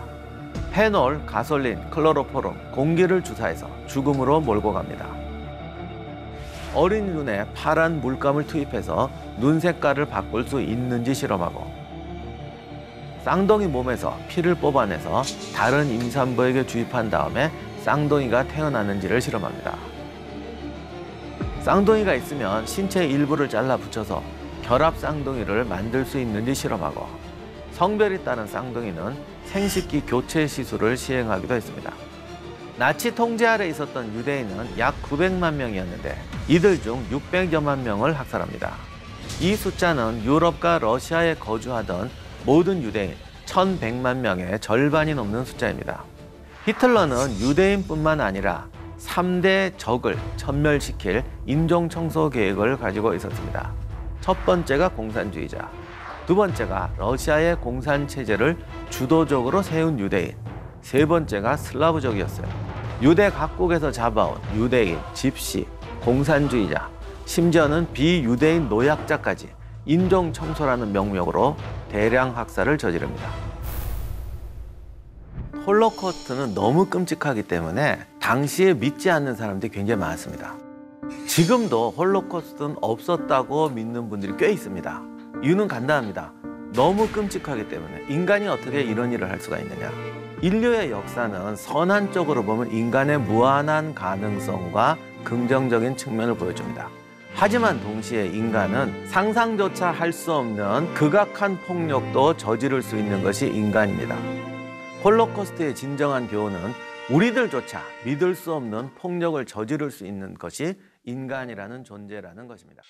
페놀, 가솔린, 클로로포름, 공기를 주사해서 죽음으로 몰고 갑니다. 어린 눈에 파란 물감을 투입해서 눈 색깔을 바꿀 수 있는지 실험하고 쌍둥이 몸에서 피를 뽑아내서 다른 임산부에게 주입한 다음에 쌍둥이가 태어나는지를 실험합니다. 쌍둥이가 있으면 신체 일부를 잘라 붙여서 결합 쌍둥이를 만들 수 있는지 실험하고 성별이 따른 쌍둥이는 생식기 교체 시술을 시행하기도 했습니다. 나치 통제 아래 있었던 유대인은 약 900만 명이었는데 이들 중 600여만 명을 학살합니다. 이 숫자는 유럽과 러시아에 거주하던 모든 유대인 1100만 명의 절반이 넘는 숫자입니다. 히틀러는 유대인뿐만 아니라 3대 적을 천멸시킬 인종 청소 계획을 가지고 있었습니다. 첫 번째가 공산주의자, 두 번째가 러시아의 공산 체제를 주도적으로 세운 유대인, 세 번째가 슬라브족이었어요. 유대 각국에서 잡아온 유대인, 집시, 공산주의자, 심지어는 비유대인 노약자까지 인종 청소라는 명목으로 대량 학살을 저지릅니다. 홀로코스트는 너무 끔찍하기 때문에 당시에 믿지 않는 사람들이 굉장히 많았습니다. 지금도 홀로코스트는 없었다고 믿는 분들이 꽤 있습니다. 이유는 간단합니다. 너무 끔찍하기 때문에 인간이 어떻게 이런 일을 할 수가 있느냐. 인류의 역사는 선한 쪽으로 보면 인간의 무한한 가능성과 긍정적인 측면을 보여줍니다. 하지만 동시에 인간은 상상조차 할 수 없는 극악한 폭력도 저지를 수 있는 것이 인간입니다. 홀로코스트의 진정한 교훈은 우리들조차 믿을 수 없는 폭력을 저지를 수 있는 것이 인간이라는 존재라는 것입니다.